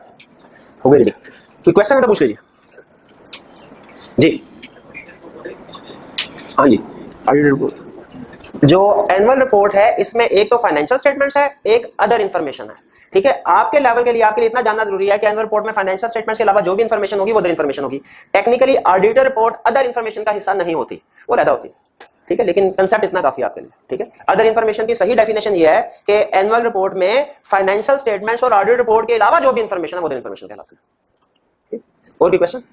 हो गई रीडिंग कोई क्वेश्चन है तो पूछ लीजिए। जी। हाँ जी। रिपोर्ट जो एनुअल रिपोर्ट है इसमें एक तो फाइनेंशियल स्टेटमेंट्स है एक अदर इन्फॉर्मेशन है। ठीक है? आपके लेवल के लिए आपके लिए इतना जानना ज़रूरी है कि एनुअल रिपोर्ट में फाइनेंशियल स्टेटमेंट्स के अलावा जो भी इन्फॉर्मेशन होगी वो अदर इन्फॉर्मेशन होगी। Technically auditor report other information का हिस्सा नहीं होती। वो रहता होती। ठीक है? लेकिन कंसेप्ट इतना काफ़ी आपके लिए ठीक है? अदर इन्फॉर्मेशन की सही डेफिनेशन ये है कि एनुअल रिपोर्ट में फाइनेंशियल स्टेटमेंट्स और ऑडिट रिपोर्ट के अलावा जो भी इन्फॉर्मेशन है, वो इन्फॉर्मेशन कहलाती है। और भी क्वेश्चन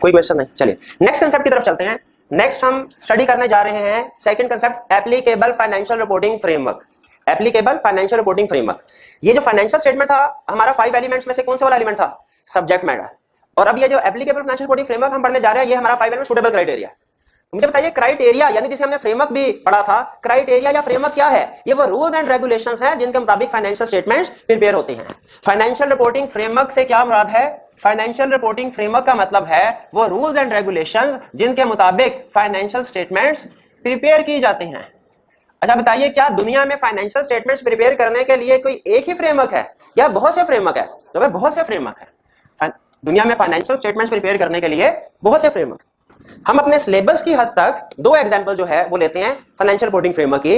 कोई क्वेश्चन नहीं। चलिए नेक्स्ट कंसेप्ट की तरफ़ चलते हैं। नेक्स्ट हम स्टडी करने जा रहे हैं second concept applicable financial reporting framework applicable financial reporting framework ये जो फाइनेंशियल स्टेटमेंट था, हमारा फाइव एलिमेंट्स में से कौन सा वाला एलिमेंट था? सब्जेक्ट मैटर और अब ये जो एप्लीकेबल फाइनेंशियल रिपोर्टिंग फ्रेमवर्क हम पढ़ने जा रहे हैं, ये हमारा फाइव एलिमेंट सुटेबल क्राइटेरिया मुझे बताइए क्राइटेरिया यानी जिसे हमने फ्रेमवर्क भी पढ़ा था क्राइटेरिया या फ्रेमवर्क क्या है? ये वो रूल्स एंड रेगुलेशंस हैं जिनके मुताबिक फाइनेंशियल स्टेटमेंट्स प्रिपेयर होते हैं। फाइनेंशियल रिपोर्टिंग फ्रेमवर्क से क्या मुराद है? फाइनेंशियल रिपोर्टिंग फ्रेमवर्क का मतलब है वो रूल्स एंड रेगुलेशंस जिनके मुताबिक फाइनेंशियल स्टेटमेंट्स प्रिपेयर की जाते हैं। अच्छा बताइए, क्या दुनिया में फाइनेंशियल स्टेटमेंट्स प्रिपेयर करने के लिए कोई एक ही फ्रेमवर्क है? या बहुत से फ्रेमवर्क है? तो भाई, बहुत से फ्रेमवर्क है। दुनिया में फाइनेंशियल स्टेटमेंट्स प्रिपेयर करने के लिए बहुत से फ्रेमवर्क हम अपने सिलेबस की हद तक दो एग्ज़ाम्पल जो है, वो लेते हैं फाइनेंशियल रिपोर्टिंग फ्रेमवर्क की।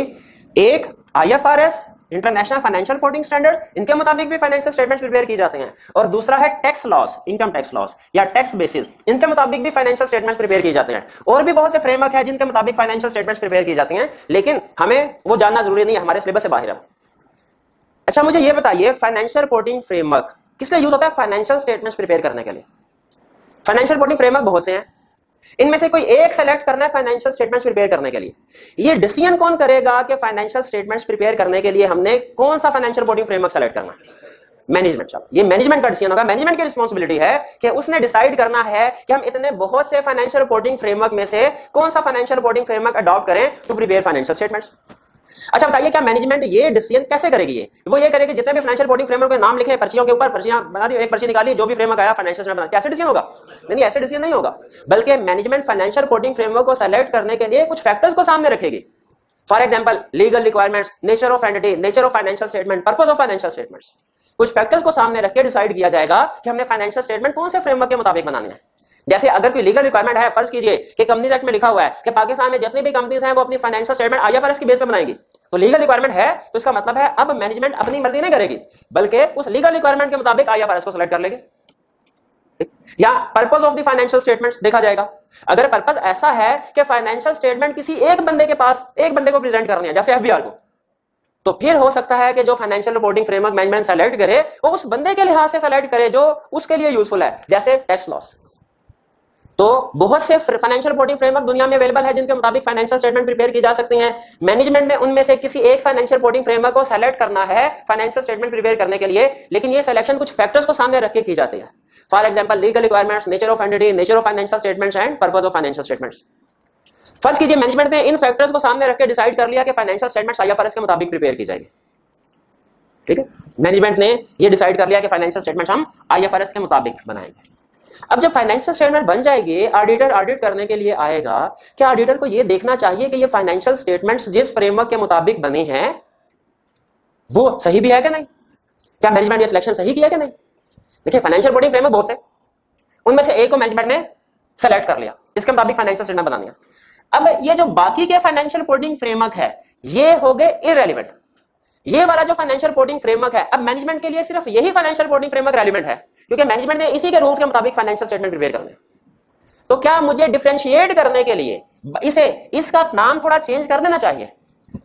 एक IFRS international financial reporting standards इनके मुताबिक भी फाइनेंशियल स्टेटमेंट्स प्रिपेयर की जाते हैं। और दूसरा है tax loss income tax loss या टैक्स बेसिस इनके मुताबिक भी फाइनेंशियल स्टेटमेंट्स प्रिपेयर की जाते हैं। और भी बहुत से फ्रेमवर्क है जिनके मुताबिक फाइनेंशियल स्टेटमेंट्स प्रिपेयर की जाती हैं, लेकिन हमें वो जानना ज़रूरी नहीं है, हमारे सिलेबस से बाहर है। अच्छा मुझे ये बताइए फाइनेंशियल रिपोर्टिंग फ्रेमवर्क किस लिए यूज़ होता है फाइनेंशियल स्टेटमेंट्स प्रिपेयर करने के लिए? फाइनेंशियल रिपोर्टिंग फ्रेमवर्क बहुत से हैं। इनमें से कोई एक सेलेक्ट करना है फाइनेंशियल स्टेटमेंट्स प्रिपेयर करने के लिए। ये डिसीज़न कौन करेगा कि फाइनेंशियल स्टेटमेंट्स प्रिपेयर करने के लिए हमने कौन सा फाइनेंशियल रिपोर्टिंग फ्रेमवर्क सेलेक्ट करना है? मैनेजमेंट साहब ये मैनेजमेंट का डिसीज़न होगा। मैनेजमेंट की रिस्पॉन्सिबिलिटी है कि उसने डिसाइड करना है कि हम इतने बहुत से फाइनेंशियल रिपोर्टिंग फ्रेमवर्क में से कौन सा फाइनेंशियल रिपोर्टिंग फ्रेमवर्क अडॉप्ट करें टू प्रिपेयर फाइनेंशियल स्टेटमेंट्स अच्छा बताइए क्या मैनेजमेंट ये डिसीज़न कैसे करेगी वो ये करेगी, जितने भी फाइनेंशियल रिपोर्टिंग फ्रेमवर्क के नाम लिखे पर्चियों के ऊपर, पर्चियाँ बना दी, एक पर्ची निकाली, जो भी फ्रेमवर्क आया फाइनेंशियल बना कैसे डिसीज़न होगा? नहीं ऐसे डिसीज़न नहीं होगा। बल्कि मैनेजमेंट फाइनेंशियल रिपोर्टिंग फ्रेमवर्क को सेलेक्ट करने के लिए कुछ फैक्टर्स को सामने रखेगी। For example legal requirements nature of entity nature of financial statement purpose of financial statements कुछ फैक्टर्स को सामने रख के डिसाइड किया जाएगा कि हमने फाइनेंशियल स्टेटमेंट कौन से फ्रेमवर्क के मुताबिक बनाने हैं। जैसे अगर कोई लीगल रिक्वायरमेंट है, फ़र्ज़ कीजिए कि कंपनी एक्ट में लिखा हुआ है कि पाकिस्तान में जितनी भी कंपनीज़ हैं, वो अपनी फाइनेंशियल स्टेटमेंट आईएफआरएस की बेस पे बनाएँगी। तो लीगल रिक्वायरमेंट है तो इसका मतलब है अब मैनेजमेंट अपनी मर्ज़ी नहीं करेगी, बल्कि उस लीगल रिक्वायरमेंट के मुताबिक आईएफआरएस को सेलेक्ट कर लेगी। या purpose of the financial statements देखा जाएगा। अगर पर्पज ऐसा है कि फाइनेंशियल स्टेटमेंट किसी एक बंदे के पास, एक बंदे को प्रेजेंट करनी है, जैसे एफबीआर को तो फिर हो सकता है कि जो financial reporting framework management select करे, वो उस बंदे के लिहाज से सेलेक्ट करे जो उसके लिए यूजफुल है, जैसे टेस्ट लॉस तो बहुत से फाइनेंशियल रिपोर्टिंग फ्रेमवर्क दुनिया में अवेलेबल है, जिनके मुताबिक फाइनेंशियल स्टेटमेंट प्रिपेयर की जा सकती हैं। मैनेजमेंट ने उनमें से किसी एक फाइनेंशियल रिपोर्टिंग फ्रेमवर्क को सेलेक्ट करना है फाइनेंशियल स्टेटमेंट प्रिपेयर करने के लिए, लेकिन ये सिलेक्शन कुछ फैक्टर्स को सामने रख के की जाती है। For example legal requirements nature of entity nature of financial statements and purpose of financial statements first कीजिए मैनेजमेंट ने इन फैक्टर्स को सामने रख के डिसाइड कर लिया कि फाइनेंशियल स्टेटमेंट्स आईएफआरएस के मुताबिक प्रिपेयर की जाएगी। ठीक है? मैनेजमेंट ने ये डिसाइड कर लिया कि फाइनेंशियल स्टेटमेंट्स हम आईएफआरएस के मुताबिक बनाएँगे। अब जब फाइनेंशियल स्टेटमेंट बन जाएगी ऑडिटर ऑडिट करने के लिए आएगा, क्या ऑडिटर को यह देखना चाहिए कि ये फाइनेंशियल स्टेटमेंट्स जिस फ्रेमवर्क के मुताबिक बने हैं, वो सही भी है कि नहीं? क्या मैनेजमेंट ने सिलेक्शन सही किया कि नहीं? देखिए फाइनेंशियल बोर्डिंग फ्रेमवर्क बहुत से उनमें से एक को मैनेजमेंट ने सेलेक्ट कर लिया। इसके मुताबिक फाइनेंशियल स्टेटमेंट बना दिया अब ये जो बाकी के फाइनेंशियल रिपोर्टिंग फ्रेमवर्क है, ये हो गए इरेलीवेंट ये वाला जो फाइनेंशियल रिपोर्टिंग फ्रेमवर्क है, अब मैनेजमेंट के लिए सिर्फ़ यही फाइनेंशियल रिपोर्टिंग फ्रेमवर्क रेलिवेंट है, क्योंकि मैनेजमेंट ने इसी के रूल्स के मुताबिक फाइनेंशियल स्टेटमेंट प्रिपेयर करने तो क्या मुझे डिफ्रेंशिएट करने के लिए, इसे, इसका नाम थोड़ा चेंज कर देना चाहिए?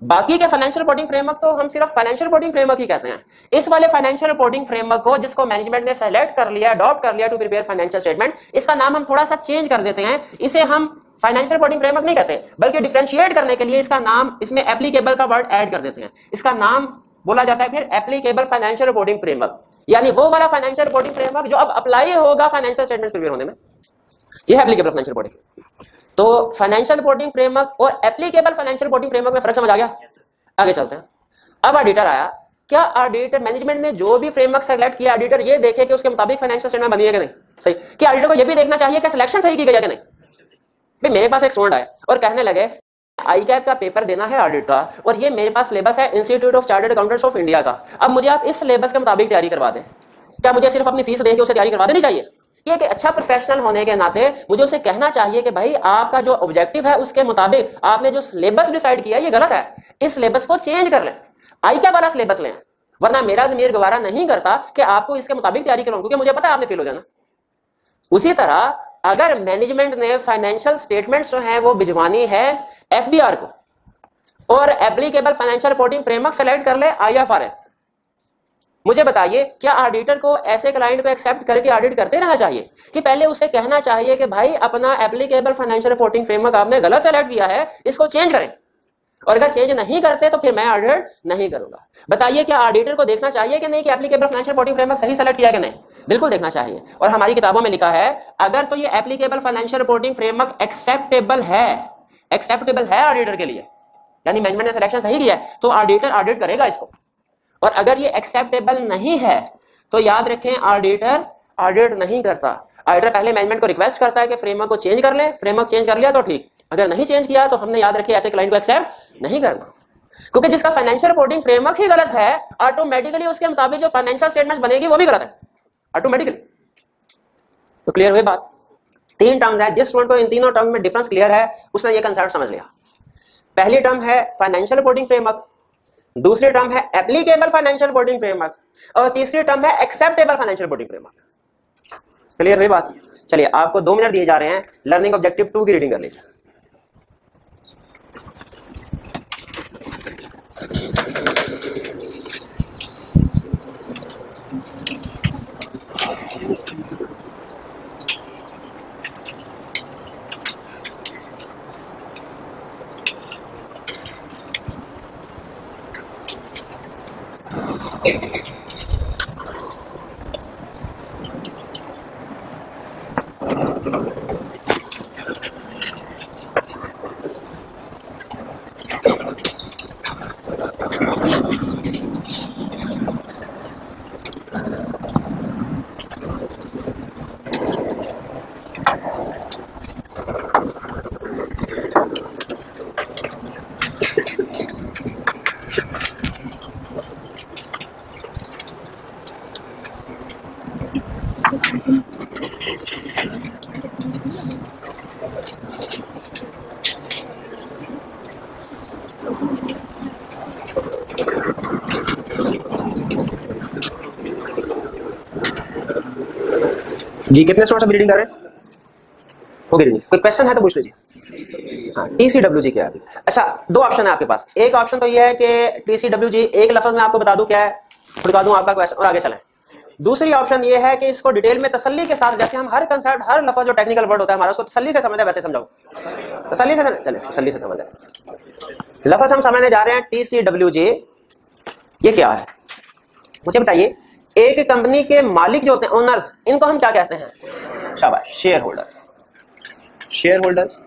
बाकी के फाइनेंशियल रिपोर्टिंग फ्रेमवर्क तो हम सिर्फ़ फाइनेंशियल रिपोर्टिंग फ्रेमवर्क ही कहते हैं। इस वाले फाइनेंशियल रिपोर्टिंग फ्रेमवर्क को जिसको मैनेजमेंट ने सेलेक्ट कर लिया अडॉप्ट कर लिया टू प्रिपेयर फाइनेंशियल स्टेटमेंट इसका नाम हम थोड़ा सा चेंज कर देते हैं। इसे हम फाइनेंशियल रिपोर्टिंग फ्रेमवर्क नहीं कहते, बल्कि डिफ्रेंशिएट करने के लिए इसका नाम, इसमें एप्लीकेबल का वर्ड ऐड कर देते हैं। इसका नाम बोला जाता है फिर एप्लीकेबल फाइनेंशियल रिपोर्टिंग फ्रेमवर्क यानी वो वाला फाइनेंशियल रिपोर्टिंग फ्रेमवर्क जो अब अप्लाई होगा फाइनेंशियल स्टेटमेंट प्रिपेयर होने में ये है एप्लीकेबल फाइनेंशियल रिपोर्टिंग तो फाइनेंशियल रिपोर्टिंग फ्रेमवर्क और एप्लीकेबल फाइनेंशियल रिपोर्टिंग फ्रेमवर्क में फ़र्क समझ आ गया? आगे चलते हैं। अब ऑडिटर आया। क्या ऑडिटर मैनेजमेंट ने जो भी फ्रेमवर्क सेलेक्ट किया ऑडिटर ये देखे कि उसके मुताबिक फाइनेंशियल स्टेटमेंट बनी है कि नहीं? सही। क्या ऑडिटर को ये भी देखना चाहिए कि सिलेक्शन सही की गई है कि नहीं? भाई मेरे पास एक स्टूडेंट आए और कहने लगे आई कैप का पेपर देना है ऑडिट का और ये मेरे पास सिलेबस है Institute of Chartered Accountants of India का। अब मुझे आप इस सिलेबस के मुताबिक तैयारी करवा दें। क्या मुझे सिर्फ़ अपनी फ़ीस देकर उसे तैयारी करवा देनी चाहिए? ये कि अच्छा प्रोफेशनल होने के नाते मुझे उसे कहना चाहिए कि भाई, आपका जो ऑब्जेक्टिव है उसके मुताबिक आपने जो सिलेबस डिसाइड किया, ये गलत है। इस सिलेबस को चेंज कर लें। आई क्या वाला सिलेबस लें? वरना मेरा जमीर गवारा नहीं करता कि आपको इसके मुताबिक तैयारी करूँ क्योंकि मुझे पता है आपने फेल हो जाना। उसी तरह, अगर मैनेजमेंट ने फाइनेंशियल स्टेटमेंट्स जो है वो भिजवानी है एफ़ को, और applicable financial reporting framework select कर ले आईएफआरएस मुझे बताइए, क्या ऑडिटर को ऐसे क्लाइंट को एक्सेप्ट करके ऑडिट करते रहना चाहिए? कि पहले उसे कहना चाहिए कि भाई, अपना एप्लीकेबल फाइनेंशियल रिपोर्टिंग फ्रेमवर्क आपने गलत सेलेक्ट किया है, इसको चेंज करें। और अगर चेंज नहीं करते तो फिर मैं ऑडिट नहीं करूँगा। बताइए, क्या ऑडिटर को देखना चाहिए कि नहीं कि एप्लीकेबल फाइनेंशियल रिपोर्टिंग फ्रेमवर्क सही सेलेक्ट किया कि नहीं? बिल्कुल देखना चाहिए। और हमारी किताबों में लिखा है, अगर तो ये applicable financial reporting framework acceptable है एक्सेप्टेबल है ऑडिटर के लिए, यानी मैनेजमेंट ने सिलेक्शन सही किया है तो ऑडिटर ऑडिट करेगा इसको। और अगर ये एक्सेप्टेबल नहीं है तो याद रखें ऑडिटर ऑडिट नहीं करता। ऑडिटर पहले मैनेजमेंट को रिक्वेस्ट करता है कि फ्रेमवर्क को चेंज कर ले। फ्रेमवर्क चेंज कर लिया तो ठीक। अगर नहीं चेंज किया तो हमने याद रखे ऐसे क्लाइंट को एक्सेप्ट नहीं करना। क्योंकि जिसका फाइनेंशियल रिपोर्टिंग फ्रेमवर्क ही गलत है ऑटोमेटिकली उसके मुताबिक जो फाइनेंशियल स्टेटमेंट बनेगी, वो भी गलत है। ऑटोमेटिकली तो क्लियर हुई बात? तीन टर्म्स है। जिस स्टूडेंट को इन तीनों टर्म में डिफरेंस क्लियर है, उसने ये कंसेप्ट समझ लिया। पहली टर्म है फाइनेंशियल रिपोर्टिंग फ्रेमवर्क दूसरी टर्म है एप्लीकेबल फाइनेंशियल रिपोर्टिंग फ्रेमवर्क और तीसरी टर्म है acceptable financial reporting framework clear हुई बात? चलिए, आपको दो मिनट दिए जा रहे हैं। लर्निंग ऑब्जेक्टिव टू की रीडिंग कर लीजिए। जी, कितने स्टूडेंट्स अभी रीडिंग कर रहे हैं? हो गई कोई क्वेश्चन है तो पूछ लीजिए। टी सी डब्ल्यू जी क्या है अच्छा दो ऑप्शन है आपके पास। एक ऑप्शन तो ये है कि टी सी डब्ल्यू जी एक लफ्ज में आपको बता दूँ क्या है? बता दूँ आपका क्वेश्चन और आगे चलें। दूसरी ऑप्शन ये है कि इसको डिटेल में तसल्ली के साथ, जैसे हम हर कंसेप्ट हर लफा जो टेक्निकल वर्ड होता है, हमारा उसको तसल्ली से समझे वैसे समझाओ। तसल्ली से चले तसल्ली से समझे लफज हम समझने जा रहे हैं टी सी डब्ल्यू जे ये क्या है? मुझे बताइए, एक कंपनी के मालिक जो होते हैं ओनर्स इनको हम क्या कहते हैं? शाबाश शेयर होल्डर्स शेयर होल्डर्स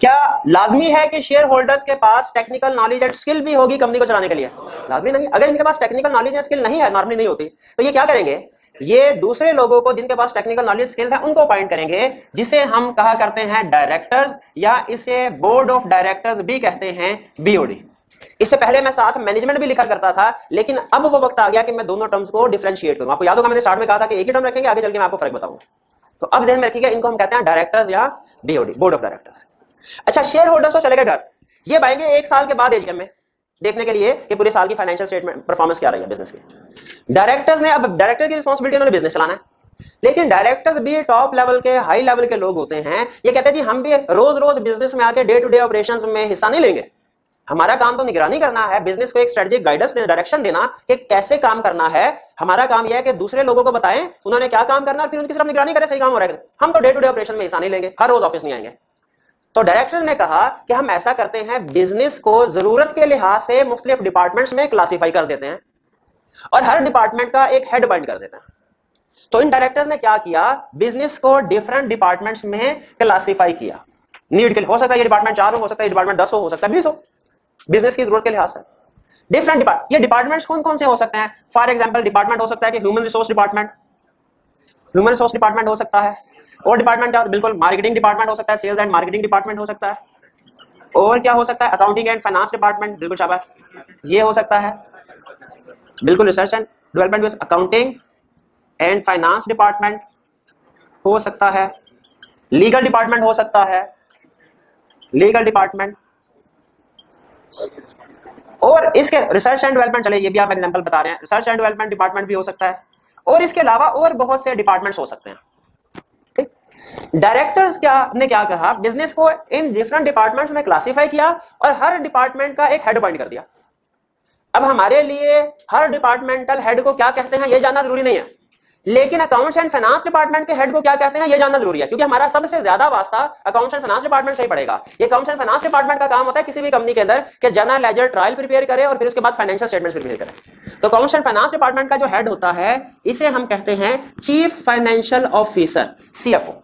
क्या लाजमी है कि शेयर होल्डर्स के पास टेक्निकल नॉलेज एंड स्किल भी होगी कंपनी को चलाने के लिए? लाजमी नहीं। अगर इनके पास टेक्निकल नॉलेज एंड स्किल नहीं है नॉर्मली नहीं होती तो ये क्या करेंगे? ये दूसरे लोगों को जिनके पास टेक्निकल नॉलेज स्किल्स है, उनको अपॉइंट करेंगे, जिसे हम कहा करते हैं डायरेक्टर्स या इसे बोर्ड ऑफ़ डायरेक्टर्स भी कहते हैं बीओडी इससे पहले मैं साथ मैनेजमेंट भी लिखा करता था, लेकिन अब वो वक्त आ गया कि मैं दोनों टर्म्स को डिफरेंशिएट करूँ। आपको याद होगा मैंने स्टार्ट में कहा था कि एक ही टर्म रखेंगे, आगे चल के मैं आपको फ़र्क बताऊँगा तो अब ध्यान में रखिएगा, इनको हम कहते हैं डायरेक्टर्स या बीओडी बोर्ड ऑफ़ डायरेक्टर्स अच्छा शेयर होल्डर्स तो चलेगा घर। ये भाएँगे एक साल के बाद एजीएम में, देखने के लिए कि पूरे साल की फाइनेंशियल स्टेटमेंट परफॉर्मेंस क्या रही है बिज़नेस की। डायरेक्टर्स ने, अब डायरेक्टर की रिस्पॉन्सिबिलिटी उन्होंने बिज़नेस चलाना है। लेकिन डायरेक्टर्स भी टॉप लेवल के हाई लेवल के लोग होते हैं। ये कहते हैं, जी, हम भी रोज रोज बिज़नेस में आके डे टू डे ऑपरेशंस में हिस्सा नहीं लेंगे। हमारा काम तो निगरानी करना है। बिज़नेस को एक स्ट्रेटेजिक गाइडेंस देना डायरेक्शन देना कि कैसे काम करना है। हमारा काम यह है कि दूसरे लोगों को बताएँ, उन्होंने क्या काम करना है, फिर उनकी सिर्फ़ निगरानी करें, सही काम हो रहा है। हम तो डे टू डे ऑपरेशन में हिस्सा नहीं लेंगे। हर रोज ऑफ़िस नहीं आएँगे। तो डायरेक्टर ने कहा कि हम ऐसा करते हैं बिज़नेस को ज़रूरत के लिहाज से मुख्तलिफ़ डिपार्टमेंट्स में क्लासीफाई कर देते हैं और हर डिपार्टमेंट का एक हेड पॉइंट कर देते हैं। तो इन डायरेक्टर्स ने क्या किया? बिज़नेस को डिफरेंट डिपार्टमेंट्स में क्लासीफाई किया। नीड के लिए हो सकता है ये डिपार्टमेंट चार हो, हो सकता है डिपार्टमेंट दस हो, हो सकता है बीस हो। बिज़नेस की ज़रूरत के लिहाज से। डिफरेंट डिपार्ट ये डिपार्टमेंट्स कौन कौन से हो सकते हैं? फॉर एग्ज़ाम्पल डिपार्टमेंट हो सकता है कि human resource department human resource department हो सकता है। और डिपार्टमेंट क्या बिल्कुल मार्केटिंग डिपार्टमेंट हो सकता है सेल्स एंड मार्केटिंग डिपार्टमेंट हो सकता है। और क्या हो सकता है? अकाउंटिंग एंड फाइनेंस डिपार्टमेंट बिल्कुल शाबाश। ये हो सकता है। बिल्कुल research and development accounting and finance department हो सकता है। लीगल डिपार्टमेंट हो सकता है। लीगल डिपार्टमेंट और इसके रिसर्च एंड डेवलपमेंट चले ये भी आप एग्जांपल बता रहे हैं। रिसर्च एंड डेवलपमेंट डिपार्टमेंट भी हो सकता है। और इसके अलावा और बहुत से डिपार्टमेंट्स हो सकते हैं। डायरेक्टर्स क्या ने क्या कहा? बिज़नेस को इन डिफरेंट डिपार्टमेंट्स में क्लासिफाई किया और हर डिपार्टमेंट का एक हेड पॉइंट कर दिया। अब हमारे लिए हर डिपार्टमेंटल हेड को क्या कहते हैं यह जानना ज़रूरी नहीं है। लेकिन अकाउंट्स एंड फाइनेंस डिपार्टमेंट के हेड को क्या कहते हैं, ये जानना ज़रूरी है, क्योंकि हमारा सबसे ज़्यादा वास्ता अकाउंट्स एंड फाइनेंस डिपार्टमेंट से ही पड़ेगा। ये अकाउंट्स एंड फाइनेंस डिपार्टमेंट का काम होता है किसी भी कंपनी के अंदर कि जनरल लेजर ट्रायल प्रिपेयर करे और फिर उसके बाद फाइनेंशियल स्टेटमेंट प्रिपेयर करे। तो अकाउंट्स एंड फाइनेंस डिपार्टमेंट का जो हेड होता है, इसे हम कहते हैं चीफ फाइनेंशियल ऑफिसर सीएफओ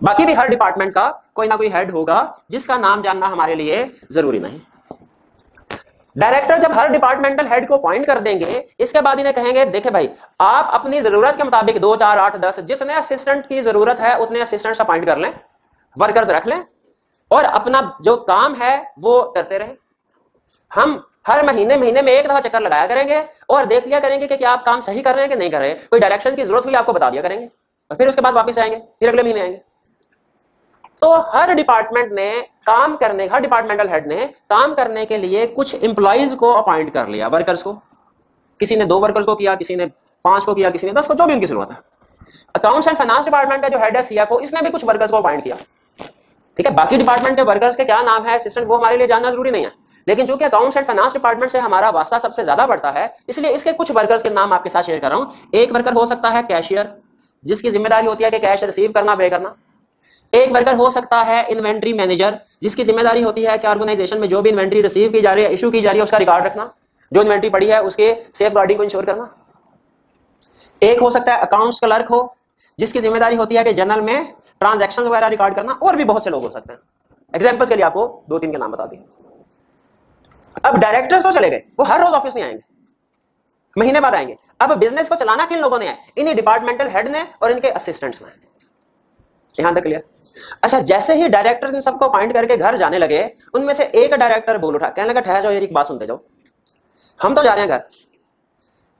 बाकी भी हर डिपार्टमेंट का कोई ना कोई हेड होगा, जिसका नाम जानना हमारे लिए ज़रूरी नहीं। डायरेक्टर जब हर डिपार्टमेंटल हेड को अपॉइंट कर देंगे, इसके बाद इन्हें कहेंगे, देखे भाई, आप अपनी ज़रूरत के मुताबिक दो, चार, आठ, दस, जितने असिस्टेंट की ज़रूरत है, उतने असिस्टेंट अपॉइंट कर लें वर्कर्स रख लें, और अपना जो काम है, वो करते रहे। हम हर महीने महीने में एक दफ़ा चक्कर लगाया करेंगे, और देख लिया करेंगे कि क्या आप काम सही कर रहे हैं कि नहीं कर रहे हैं। कोई डायरेक्शन की ज़रूरत हुई, आपको बता दिया करेंगे, और फिर उसके बाद वापस आएँगे, फिर अगले महीने आएँगे। तो हर डिपार्टमेंट ने काम करने, हर डिपार्टमेंटल हेड ने काम करने के लिए कुछ इंप्लॉइज को अपॉइंट कर लिया। वर्कर्स को। किसी ने दो वर्कर्स को किया, किसी ने पाँच को किया, किसी ने दस को, जो भी उनकी ज़रूरत है। अकाउंट्स एंड फाइनेंस डिपार्टमेंट का जो हेड है सीएफओ इसने भी कुछ वर्कर्स को अपॉइंट किया। ठीक है? बाकी डिपार्टमेंट के वर्कर्स के क्या नाम है असिस्टेंट वो हमारे लिए जानना ज़रूरी नहीं है। लेकिन चूँकि अकाउंट्स एंड फाइनेंस डिपार्टमेंट से हमारा वास्ता सबसे ज़्यादा बढ़ता है, इसलिए इसके कुछ वर्कर्स के नाम आपके साथ शेयर कर रहा हूँ। एक वर्कर हो सकता है कैशियर जिसकी ज़िम्मेदारी होती है कि कैश रिसीव करना पे करना। एक वर्कर हो सकता है इन्वेंट्री मैनेजर जिसकी ज़िम्मेदारी होती है कि ऑर्गेनाइजेशन में जो भी इन्वेंट्री रिसीव की जा रही है इशू की जा रही है, उसका रिकॉर्ड रखना। जो इन्वेंट्री पड़ी है, उसके सेफ़ गार्डिंग को इंश्योर करना। एक हो सकता है अकाउंट्स क्लर्क हो, जिसकी ज़िम्मेदारी होती है कि जनरल में ट्रांजेक्शन वगैरह रिकॉर्ड करना, और भी बहुत से लोग हो सकते हैं। एग्जाम्पल्स के लिए आपको दो तीन के नाम बता दिए अब डायरेक्टर्स तो चले गए, वो हर रोज ऑफ़िस नहीं आएँगे। महीने बाद आएँगे। अब बिज़नेस को चलाना किन लोगों ने है? इन्हीं डिपार्टमेंटल हेड ने और इनके असिस्टेंट्स ने। यहाँ तक क्लियर अच्छा जैसे ही डायरेक्टर इन सबको अपॉइंट करके घर जाने लगे, उनमें से एक डायरेक्टर बोल उठा, कहने लगा, ठहर जाओ एक बात सुनते जाओ। हम तो जा रहे हैं घर।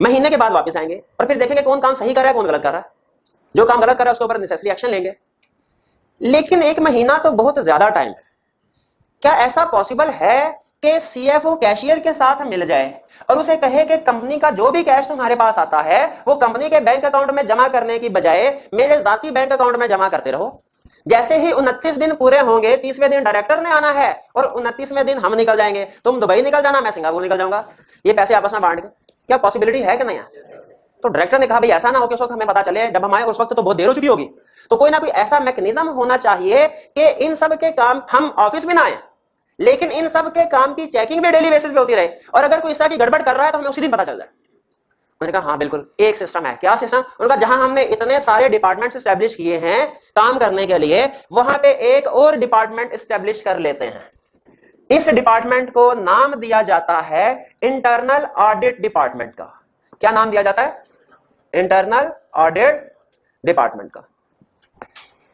महीने के बाद वापस आएँगे, और फिर देखेंगे कौन काम सही कर रहा है, कौन गलत कर रहा है। जो काम गलत कर रहा है, उसके ऊपर नेसेसरी एक्शन लेंगे। लेकिन एक महीना तो बहुत ज़्यादा टाइम है। क्या ऐसा पॉसिबल है कि सीएफओ कैशियर के साथ मिल जाए? और उसे कहे कि कंपनी का जो भी कैश तुम्हारे पास आता है, वो कंपनी के बैंक अकाउंट में जमा करने की बजाय मेरे जाती बैंक अकाउंट में जमा करते रहो। जैसे ही उनतीस दिन पूरे होंगे, तीसवें दिन डायरेक्टर ने आना है और उनतीसवें दिन हम निकल जाएँगे। तुम दुबई निकल जाना, मैं सिंगापुर निकल जाऊँगा। ये पैसे आपस में बांट के। क्या पॉसिबिलिटी है कि नहीं? तो डायरेक्टर ने कहा, भाई, ऐसा ना हो कि उस वक्त हमें पता चले, जब हम आए, उस वक्त तो बहुत देर हो चुकी होगी। तो कोई ना कोई ऐसा मैकेनिज्म होना चाहिए कि इन सब के काम हम ऑफ़िस में ना आए। लेकिन इन सब के काम की चेकिंग भी डेली बेसिस पे होती रहे। और अगर कोई इस तरह की गड़बड़ कर रहा है तो हमें उसी दिन पता चल जाए। मैंने कहा हाँ बिल्कुल, एक सिस्टम है। क्या सिस्टम उनका जहाँ हमने इतने सारे डिपार्टमेंट स्टैब्लिश किए हैं काम करने के लिए, वहाँ पे एक और डिपार्टमेंट स्टैब्लिश कर लेते हैं। इस डिपार्टमेंट को नाम दिया जाता है इंटरनल ऑडिट डिपार्टमेंट का। क्या नाम दिया जाता है? इंटरनल ऑडिट डिपार्टमेंट का।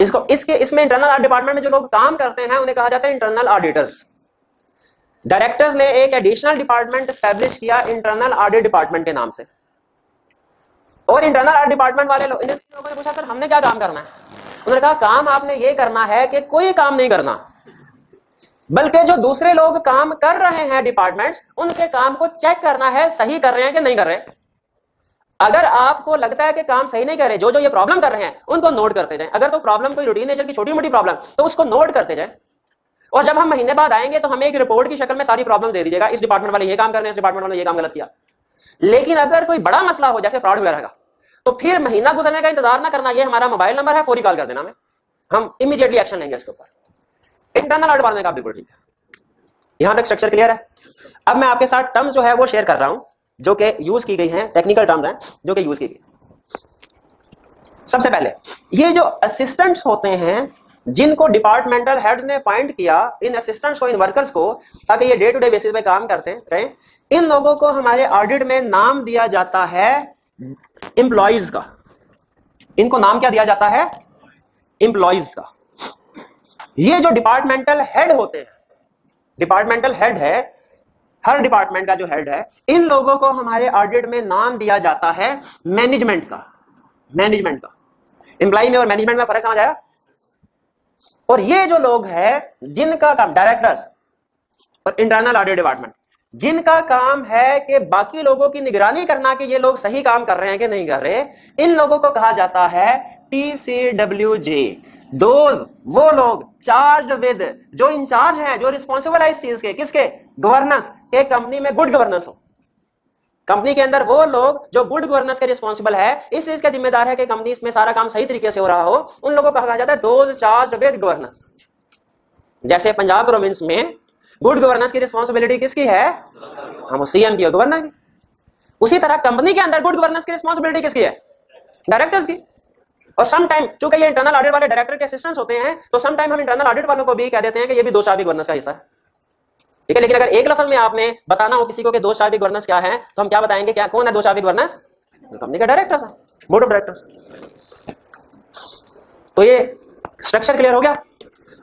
इसको, इसके, इसमें इंटरनल ऑडिट डिपार्टमेंट में जो लोग काम करते हैं, उन्हें कहा जाता है इंटरनल ऑडिटर्स डायरेक्टर्स ने एक एडिशनल डिपार्टमेंट स्टैब्लिश किया इंटरनल ऑडिट डिपार्टमेंट के नाम से। और इंटरनल ऑडिट डिपार्टमेंट वाले लोग ने पूछा, सर, हमने क्या काम करना है? उन्होंने कहा, काम आपने ये करना है कि कोई काम नहीं करना। बल्कि जो दूसरे लोग काम कर रहे हैं डिपार्टमेंट्स उनके काम को चेक करना है, सही कर रहे हैं कि नहीं कर रहे अगर आपको लगता है कि काम सही नहीं कर रहे जो जो ये प्रॉब्लम कर रहे हैं, उनको नोट करते जाएँ। अगर तो प्रॉब्लम कोई रूटीन नेचर की छोटी मोटी प्रॉब्लम तो उसको नोट करते जाएँ। और जब हम महीने बाद आएँगे तो हमें एक रिपोर्ट की शक्ल में सारी प्रॉब्लम दे दीजिएगा, इस डिपार्टमेंट वाले ये काम कर रहे हैं, इस डिपार्टमेंट वाले ये काम गलत किया। लेकिन अगर कोई बड़ा मसला हो, जैसे फ्रॉड वगैरह का तो फिर महीना गुजरने का इंतज़ार ना करना, ये हमारा मोबाइल नंबर है फौरी कॉल कर देना हमें। हम इमीडिएटली एक्शन लेंगे इसके ऊपर। इंटरनल ऑडिट मारने का बिल्कुल ठीक है। यहाँ तक स्ट्रक्चर क्लियर है। अब मैं आपके साथ टर्म्स जो है वो शेयर कर रहा हूँ, जो कि यूज़ की गई हैं टेक्निकल टर्म्स हैं, जो कि यूज़ की गई। सबसे पहले, ये जो असिस्टेंट्स होते हैं जिनको डिपार्टमेंटल हेड्स ने अपॉइंट किया, इन असिस्टेंट्स को, इन वर्कर्स को, ताकि ये डे टू डे बेसिस पे काम करते रहे इन लोगों को हमारे ऑडिट में नाम दिया जाता है इंप्लॉइज का। इनको नाम क्या दिया जाता है? इंप्लॉइज का। ये जो डिपार्टमेंटल हेड होते हैं डिपार्टमेंटल हेड है, हर डिपार्टमेंट का जो हेड है, इन लोगों को हमारे ऑडिट में नाम दिया जाता है मैनेजमेंट का मैनेजमेंट का। एम्प्लॉय में और मैनेजमेंट में फ़र्क समझ आया? और ये जो लोग हैं, जिनका काम डायरेक्टर्स और इंटरनल ऑडिट डिपार्टमेंट जिनका काम है कि बाकी लोगों की निगरानी करना कि ये लोग सही काम कर रहे हैं कि नहीं कर रहे, इन लोगों को कहा जाता है T C W G those वो लोग चार्ज विद जो इंचार्ज हैं, जो रिस्पॉन्सिबल है इस चीज़ के, किसके? गवर्नेंस एक कंपनी में गुड गवर्नेंस हो। कंपनी के अंदर वो लोग जो गुड गवर्नेंस के रिस्पॉन्सिबल है, इस चीज़ का जिम्मेदार है कि कंपनी इसमें सारा काम सही तरीके से हो रहा हो, उन लोगों को कहा जाता है दोज चार्ज विद गवर्नेंस जैसे पंजाब प्रोविंस में गुड गवर्नेंस की रिस्पॉन्सिबिलिटी किसकी है? हम सीएम की गवर्नर की। उसी तरह कंपनी के अंदर गुड गवर्नेंस की रिस्पॉन्सिबिलिटी किसकी है? डायरेक्टर्स की। और सम टाइम चूँकि ये इंटरनल ऑडिट वाले डायरेक्टर के असिस्टेंट्स होते हैं तो सम टाइम हम इंटरनल ऑडिट वालों को भी कह देते हैं कि ये भी दो शाबिक गवर्नेंस का हिस्सा है। ठीक है लेकिन अगर एक लफ्ज में आपने बताना हो किसी को कि दो शाबिक गवर्नेंस क्या है तो हम क्या बताएँगे? क्या कौन है दो शाबिक गवर्नेंस कंपनी का डायरेक्टर है बोर्ड ऑफ़ डायरेक्टर्स तो ये स्ट्रक्चर क्लियर हो गया?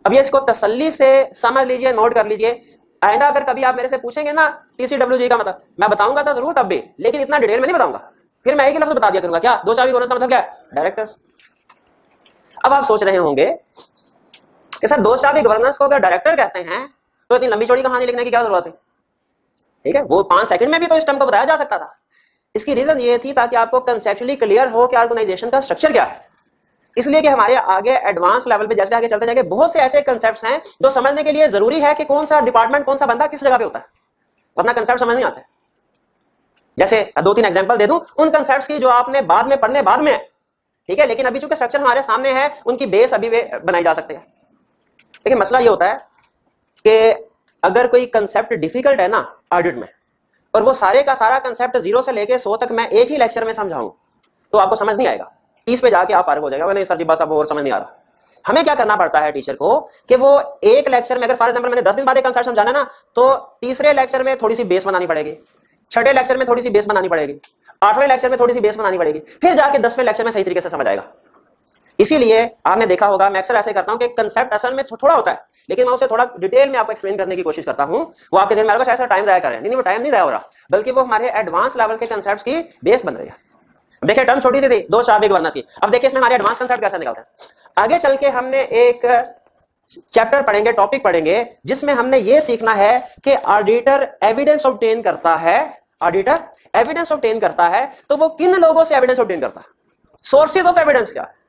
अब ये इसको तसल्ली से समझ लीजिए नोट कर लीजिए। आइंदा अगर कभी आप मेरे से पूछेंगे ना टीसीडब्ल्यू जी का मतलब मैं बताऊँगा तो ज़रूर तब भी लेकिन इतना डिटेल में नहीं बताऊँगा। फिर मैं एक ही लफ्ज बता दिया करूँगा। क्या दो शाबिक गवर्नेंस का मतलब क्या है? डायरेक्टर्स अब आप सोच रहे होंगे कि सर दो शाबी गवर्नेंस को अगर डायरेक्टर कहते हैं तो इतनी लंबी चौड़ी कहानी लिखने की क्या ज़रूरत है? ठीक है? वो पाँच सेकंड में भी तो इस टर्म को बताया जा सकता था। इसकी रीजन ये थी ताकि आपको कंसेप्चुअली क्लियर हो कि ऑर्गेनाइजेशन का स्ट्रक्चर क्या है। इसलिए कि हमारे आगे एडवांस लेवल पे जैसे आगे चलते जाएँगे, बहुत से ऐसे कंसेप्ट हैं जो समझने के लिए ज़रूरी है कि कौन सा डिपार्टमेंट कौन सा बंदा किस जगह पे होता है। तो अपना कंसेप्ट समझ नहीं आता है। जैसे दो तीन एग्जांपल दे दूँ, उन कंसेप्ट्स की जो आपने बाद में पढ़ने बाद में, ठीक है? लेकिन अभी चूँकि स्ट्रक्चर हमारे सामने है, उनकी बेस अभी बनाई जा सकते हैं। लेकिन मसला ये होता है कि अगर कोई कंसेप्ट डिफ़िकल्ट है ना ऑडिट में, और वो सारे का सारा कंसेप्ट ज़ीरो से लेके सौ तक मैं एक ही लेक्चर में समझाऊं तो आपको समझ नहीं आएगा। तीस पे जाके आप फारग हो जाएगा, नहीं सर जी, बस अब और समझ नहीं आ रहा। हमें क्या करना पड़ता है टीचर को कि वो एक लेक्चर में, अगर फॉर एग्ज़ाम्पल मैंने दस दिन बाद एक कंसेप्ट समझाना ना तो तीसरे लेक्चर में थोड़ी सी बेस बनानी पड़ेगी, छठे लेक्चर में थोड़ी सी बेस बनानी पड़ेगी, आठवें लेक्चर में थोड़ी सी बेस बनानी पड़ेगी, फिर जाके दसवें लेक्चर में सही तरीके से समझ आएगा। इसीलिए आपने देखा होगा, मैं अक्सर ऐसे करता हूँ कि कंसेप्ट असल में थोड़ा होता है। लेकिन मैं उसे थोड़ा डिटेल में आपको एक्सप्लेन करने की कोशिश करता हूँ। वो आपके जहन में ऐसा टाइम जाया कर रहे हैं। टाइम नहीं जाया हो रहा, बल्कि वो हमारे एडवांस लेवल के कंसेप्ट की बेस बन रही है। देखिए टर्म छोटी सी थी, दो शाबिक वर्नस की। अब देखिए, इसमें हमारे एडवांस कंसेप्ट कैसे निकलते हैं। आगे चल के हमने एक चैप्टर पढ़ेंगे टॉपिक पढ़ेंगे, जिसमें हमने ये सीखना है कि ऑडिटर एविडेंस ऑब्टेन करता है ऑडिटर एविडेंस ऑब्टेन करता है तो वो किन लोगों से एविडेंस ऑब्टेन करता है? सोर्सेज ऑफ़ एविडेंस क्या? है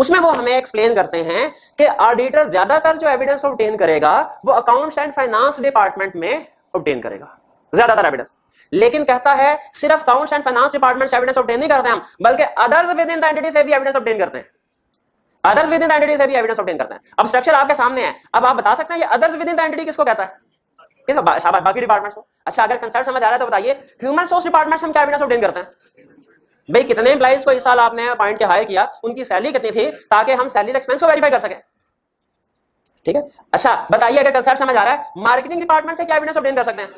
उसमें वो हमें एक्सप्लेन करते हैं कि ऑडिटर ज़्यादातर जो एविडेंस ऑब्टेन करेगा, वो अकाउंट्स एंड फाइनेंस डिपार्टमेंट में ऑब्टेन करेगा। ज़्यादातर एविडेंस लेकिन कहता है, सिर्फ़ काउंट्स एंड फाइनेंस डिपार्टमेंट से एविडेंस ऑब्टेन नहीं करते हम, बल्कि others within the entity से भी एविडेंस ऑब्टेन करते हैं। Others within the entity से भी एविडेंस ऑब्टेन करते हैं। अब स्ट्रक्चर आपके सामने है। अब आप बता सकते हैं, ये others within the entity किसको कहता है? किस बाकी डिपार्टमेंट्स को? अच्छा अगर कंसेप्ट समझ आ रहा है तो बताइए। ह्यूमन सोर्स डिपार्टमेंट हम क्या एविडेंस ऑब्टेन करते हैं? भाई, कितने एम्प्लॉइज को इस साल आपने अपॉइंट के हायर किया? उनकी सैलरी कितनी थी ताकि हम सैलरी एक्सपेंस को वेरीफाई कर सके? ठीक है? अच्छा बताइए अगर कंसेप्ट समझ आ रहा है मार्केटिंग डिपार्टमेंट से क्या एविडेंस ऑब्टेन कर सकते हैं?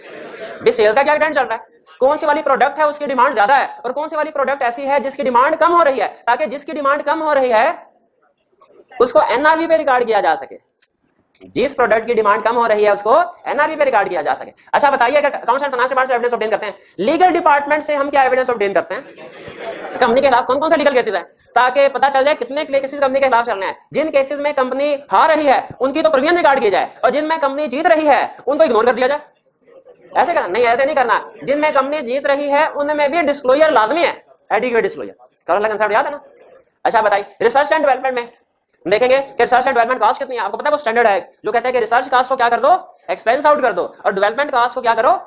भाई सेल्स का क्या ट्रेंड चल रहा है? कौन सी वाली प्रोडक्ट है उसकी डिमांड ज़्यादा है? और कौन सी वाली प्रोडक्ट ऐसी है जिसकी डिमांड कम हो रही है? ताकि जिसकी डिमांड कम हो रही है, उसको एनआरवी पे रिकॉर्ड किया जा सके। जिस प्रोडक्ट की डिमांड कम हो रही है, उसको एनआरवी पे रिकॉर्ड किया जा सके। अच्छा बताइए, अगर एंड फाइनेंस डिपार्टमेंट से एविडेंस ऑब्टेन करते हैं लीगल डिपार्टमेंट से हम क्या एविडेंस ऑब्टेन करते हैं? कंपनी के खिलाफ कौन कौन से लीगल केसेस है? ताकि पता चल जाए कितने केसेस कंपनी के खिलाफ चल रहे हैं। जिन केसेस में कंपनी हार रही है, उनकी तो प्रीमियम रिकॉर्ड किया जाए, और जिनमें कंपनी जीत रही है, उनको इग्नोर कर दिया जाए। ऐसे करना, नहीं, ऐसे नहीं करना। जिनमें कंपनी जीत रही है, उनमें भी डिस्क्लोजर लाजमी है। एडिक्वेट डिस्क्लोजर करो कंसेप्ट याद है ना? अच्छा बताइए रिसर्च एंड डेवलपमेंट में देखेंगे कि रिसर्च एंड डेवलपमेंट कास्ट कितनी है? आपको पता है वो स्टैंडर्ड है, जो कहता है कि रिसर्च कास्ट को क्या कर दो? एक्सपेंस आउट कर दो। और डेवलपमेंट कास्ट को क्या करो?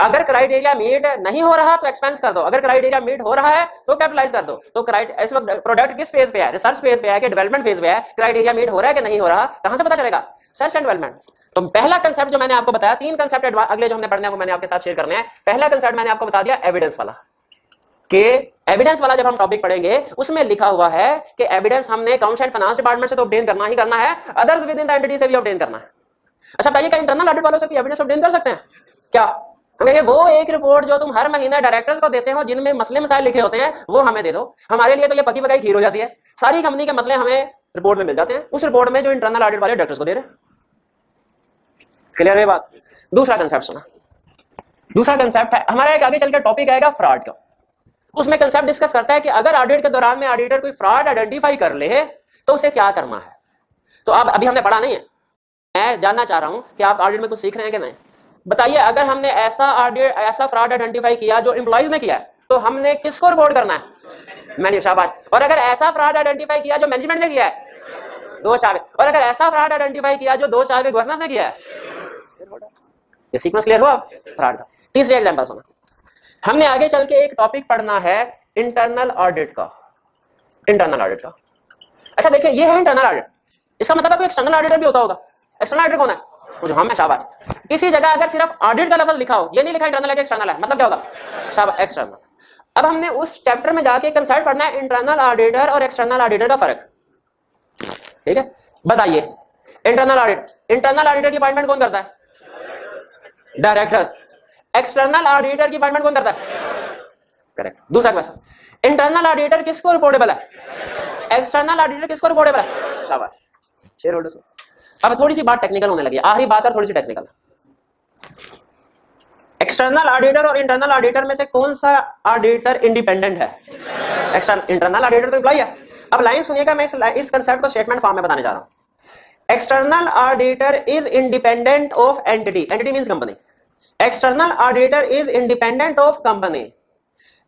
अगर क्राइटेरिया मीट नहीं हो रहा तो एक्सपेंस कर दो। अगर क्राइटेरिया मीट हो रहा है तो कैपिटलाइज कर दो। तो इस वक्त प्रोडक्ट किस फ़ेज़ पे है? रिसर्च फ़ेज़ पे है कि डेवलपमेंट फ़ेज़ पे है? क्राइटेरिया मीट हो रहा है कि नहीं हो रहा? कहाँ से पता करेगा रिसर्च एंड डेवलपमेंट तो पहला कंसेप्ट जो मैंने आपको बताया, तीन कंसेप्ट अगले जो हमने पढ़ने हैं, वो मैंने आपके साथ शेयर करने हैं। पहला कंसेप्ट मैंने आपको बता दिया एविडेंस वाला। कि एविडेंस वाला जब हम टॉपिक पढ़ेंगे, उसमें लिखा हुआ है कि एविडेंस हमने अकाउंट्स एंड फाइनेंस डिपार्टमेंट से तो ऑब्टेन करना ही करना है others within the entity से भी ऑब्टेन करना है। अच्छा बताइए, क्या इंटरनल ऑडिट वालों से भी एविडेंस ऑब्टेन कर सकते हैं? क्या? कहेंगे, वो एक रिपोर्ट जो तुम हर महीने डायरेक्टर्स को देते हो, जिनमें मसले मसाइल लिखे होते हैं, वो हमें दे दो। हमारे लिए तो ये पकी पकाई खीर हो जाती है। सारी कंपनी के मसले हमें रिपोर्ट में मिल जाते हैं। उस रिपोर्ट में जो इंटरनल ऑडिट वाले डायरेक्टर्स को दे रहे क्लियर है बात? दूसरा कंसेप्ट सुना। दूसरा कंसेप्ट है, हमारा एक आगे चलकर टॉपिक आएगा फ्रॉड का। उसमें कंसेप्ट डिस्कस करता है कि अगर ऑडिट के दौरान में ऑडिटर कोई फ्रॉड आइडेंटिफाई कर ले तो उसे क्या करना है? तो अब, अभी हमने पढ़ा नहीं है। मैं जानना चाह रहा हूँ कि आप ऑडिट में कुछ सीख रहे हैं कि नहीं। बताइए, अगर हमने ऐसा ऑडिट ऐसा फ्रॉड आइडेंटिफाई किया जो एम्प्लॉइज ने किया तो हमने किसको रिपोर्ट करना है? मैंने शाबाश। और अगर ऐसा फ्रॉड आइडेंटिफाई किया जो मैनेजमेंट ने किया है, दो शाबाश और अगर ऐसा फ्रॉड आइडेंटिफाई किया जो दो शाबाश गवर्नर ने किया है, ये सीक्वेंस क्लियर हुआ? फ्रॉड का तीसरे एग्जांपल सुना। हमने आगे चल के एक टॉपिक पढ़ना है इंटरनल ऑडिट का। इंटरनल ऑडिट का। अच्छा देखिए, ये है इंटरनल ऑडिट इसका मतलब है कोई एक्सटर्नल ऑडिटर भी होता होगा। एक्सटर्नल ऑडिटर कौन है? मुझे हम शाबाश। किसी जगह अगर सिर्फ़ ऑडिट का लफज लिखा हो ये नहीं लिखा इंटरनल है एक्सटर्नल है मतलब क्या होगा? शाबाश एक्सटर्नल अब हमने उस चैप्टर में जाके कंसल्ट पढ़ना है इंटरनल ऑडिटर और एक्सटर्नल ऑडिटर का फ़र्क। ठीक है? बताइए इंटरनल ऑडिट इंटरनल ऑडिटर की अपॉइंटमेंट कौन करता है? डायरेक्टर्स एक्सटर्नल ऑडिटर की अपॉइंटमेंट कौन करता है? करेक्ट दूसरा क्वेश्चन इंटरनल ऑडिटर किसको रिपोर्टेबल है? एक्सटर्नल ऑडिटर किसको रिपोर्टेबल है? शेयर होल्डर्स अब थोड़ी सी बात टेक्निकल होने लगी आखिरी बात और थोड़ी सी टेक्निकल एक्सटर्नल ऑडिटर और इंटरनल ऑडिटर में से कौन सा ऑडिटर इंडिपेंडेंट है? एक्सटर्नल इंटरनल ऑडिटर तो एम्प्लॉय है। अब लाइन सुनिएगा मैं इस, इस कंसेप्ट को स्टेटमेंट फॉर्म में बताने जा रहा हूँ। External auditor is independent of entity entity means company external auditor is independent of company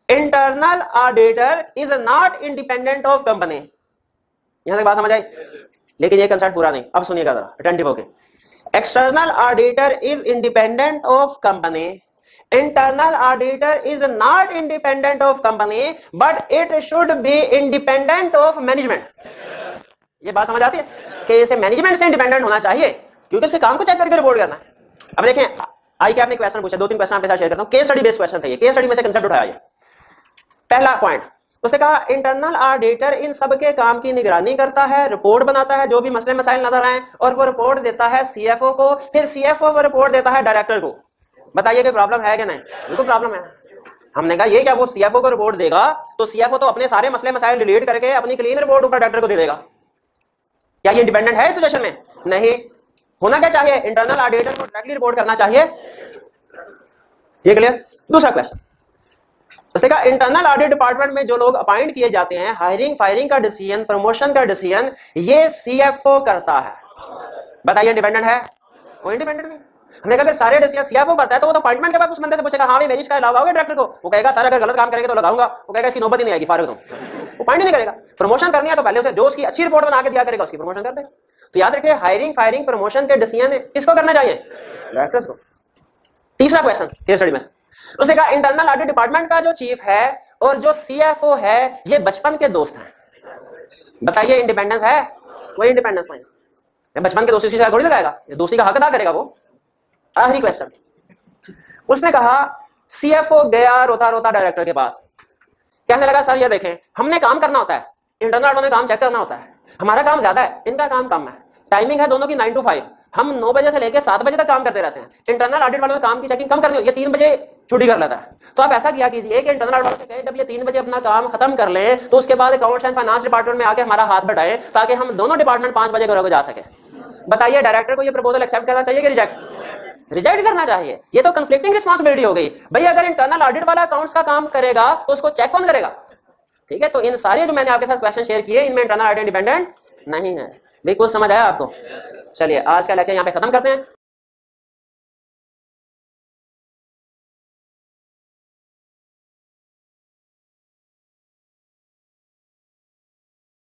internal auditor is not independent of company यहाँ तक बात समझ आई? लेकिन ये कंसर्ट पूरा नहीं। अब सुनिएगा अटेंटिव होके। External auditor is independent of company internal auditor is not independent of company but it should be independent of management ये बात समझ आती है? कि इसे मैनेजमेंट से इंडिपेंडेंट होना चाहिए क्योंकि उसके काम को चेक करके रिपोर्ट करना है। अब देखें आई क्या आपने क्वेश्चन पूछा दो तीन क्वेश्चन आपके साथ शेयर करता हूँ। केस स्टडी बेस्ड क्वेश्चन थे ये। केस स्टडी में से कंसेप्ट उठाया ये। पहला पॉइंट उसने कहा इंटरनल ऑडिटर इन सब के काम की निगरानी करता है रिपोर्ट बनाता है, जो भी मसले मसाइल नज़र आए, और वो रिपोर्ट देता है सीएफओ को, फिर सीएफओ वो रिपोर्ट देता है डायरेक्टर को। बताइए, कोई प्रॉब्लम है कि नहीं? बिल्कुल प्रॉब्लम है। हमने कहा, ये क्या वो सीएफओ को रिपोर्ट देगा? तो सीएफओ तो अपने सारे मसले मसाइल डिलीट करके अपनी क्लीन रिपोर्ट ऊपर डायरेक्टर को दे देगा। क्या ये इंडिपेंडेंट है सिचुएशन में? नहीं। होना क्या चाहिए? इंटरनल ऑडिटर को डायरेक्टली रिपोर्ट करना चाहिए। ये क्लियर दूसरा क्वेश्चन कहा इंटरनल ऑडिट डिपार्टमेंट में जो लोग अपॉइंट किए जाते हैं हायरिंग फायरिंग का डिसीज़न प्रमोशन का डिसीज़न ये सीएफओ करता है। बताइए इंडिपेंडेंट है? कोई इंडिपेंडेंट नहीं। हमने कहा सारे डिसीज़न सीएफओ करता है तो वो तो अपॉइंटमेंट के बाद उस बंदे से पूछेगा हाँ भाई मेरी शिकायत लगाओगे डायरेक्टर को? वो कहेगा, सर, अगर गलत काम करेंगे तो लगाऊँगा। वो कहेगा, इसकी नौबत ही नहीं आएगी फारूक तुम। वो पॉइंट नहीं करेगा। प्रमोशन करनी है तो पहले उसे, जो उसकी अच्छी रिपोर्ट बना के दिया करेगा, उसकी प्रमोशन कर दे। तो याद रखिए हायरिंग फायरिंग प्रमोशन के डिसीज़न किसको करना चाहिए? डायरेक्टर्स को। तीसरा क्वेश्चन केस स्टडी में उसने कहा इंटरनल ऑडिट डिपार्टमेंट का जो चीफ है और जो सीएफओ है, ये बचपन के दोस्त हैं। बताइए इंडिपेंडेंस है? कोई इंडिपेंडेंस नहीं। बचपन के दोस्ती से थोड़ी लगाएगा? दोस्ती का हक अदा करेगा वो? आखिरी क्वेश्चन उसने कहा सीएफओ गया रोता रोता डायरेक्टर के पास। कहने लगा, सर, ये देखें, हमने काम करना होता है। इंटरनल ऑडिट में काम चेक करना होता है। हमारा काम ज़्यादा है, इनका काम कम है। टाइमिंग है दोनों की नाइन टू फाइव हम नौ बजे से लेकर सात बजे तक काम करते रहते हैं। इंटरनल ऑडिट वालों काम की चेकिंग कम करनी होती है, तीन बजे छुट्टी कर लेता है। तो आप ऐसा किया कीजिए कि इंटरनल ऑडिट से कहे, जब ये तीन बजे अपना काम खत्म कर ले तो उसके बाद अकाउंट्स एंड फाइनेंस डिपार्टमेंट में आके हमारा हाथ बढ़ाए, ताकि हम दोनों डिपार्टमेंट पाँच बजे घरों को जा सके। बताइए डायरेक्टर को ये प्रपोजल एक्सेप्ट करना चाहिए कि रिजेक्ट रिजेक्ट करना चाहिए। ये तो कंफ्लिक्टिंग रिस्पॉन्सिबिलिटी हो गई। भाई, अगर इंटरनल ऑडिट वाला अकाउंट्स का काम करेगा तो उसको चेक कौन करेगा? ठीक है तो इन सारे जो मैंने आपके साथ क्वेश्चन शेयर किए, इनमें इंटरनल ऑडिट इंडिपेंडेंट नहीं है। कुछ समझ आया आपको? चलिए आज का लेक्चर यहाँ पे खत्म करते हैं।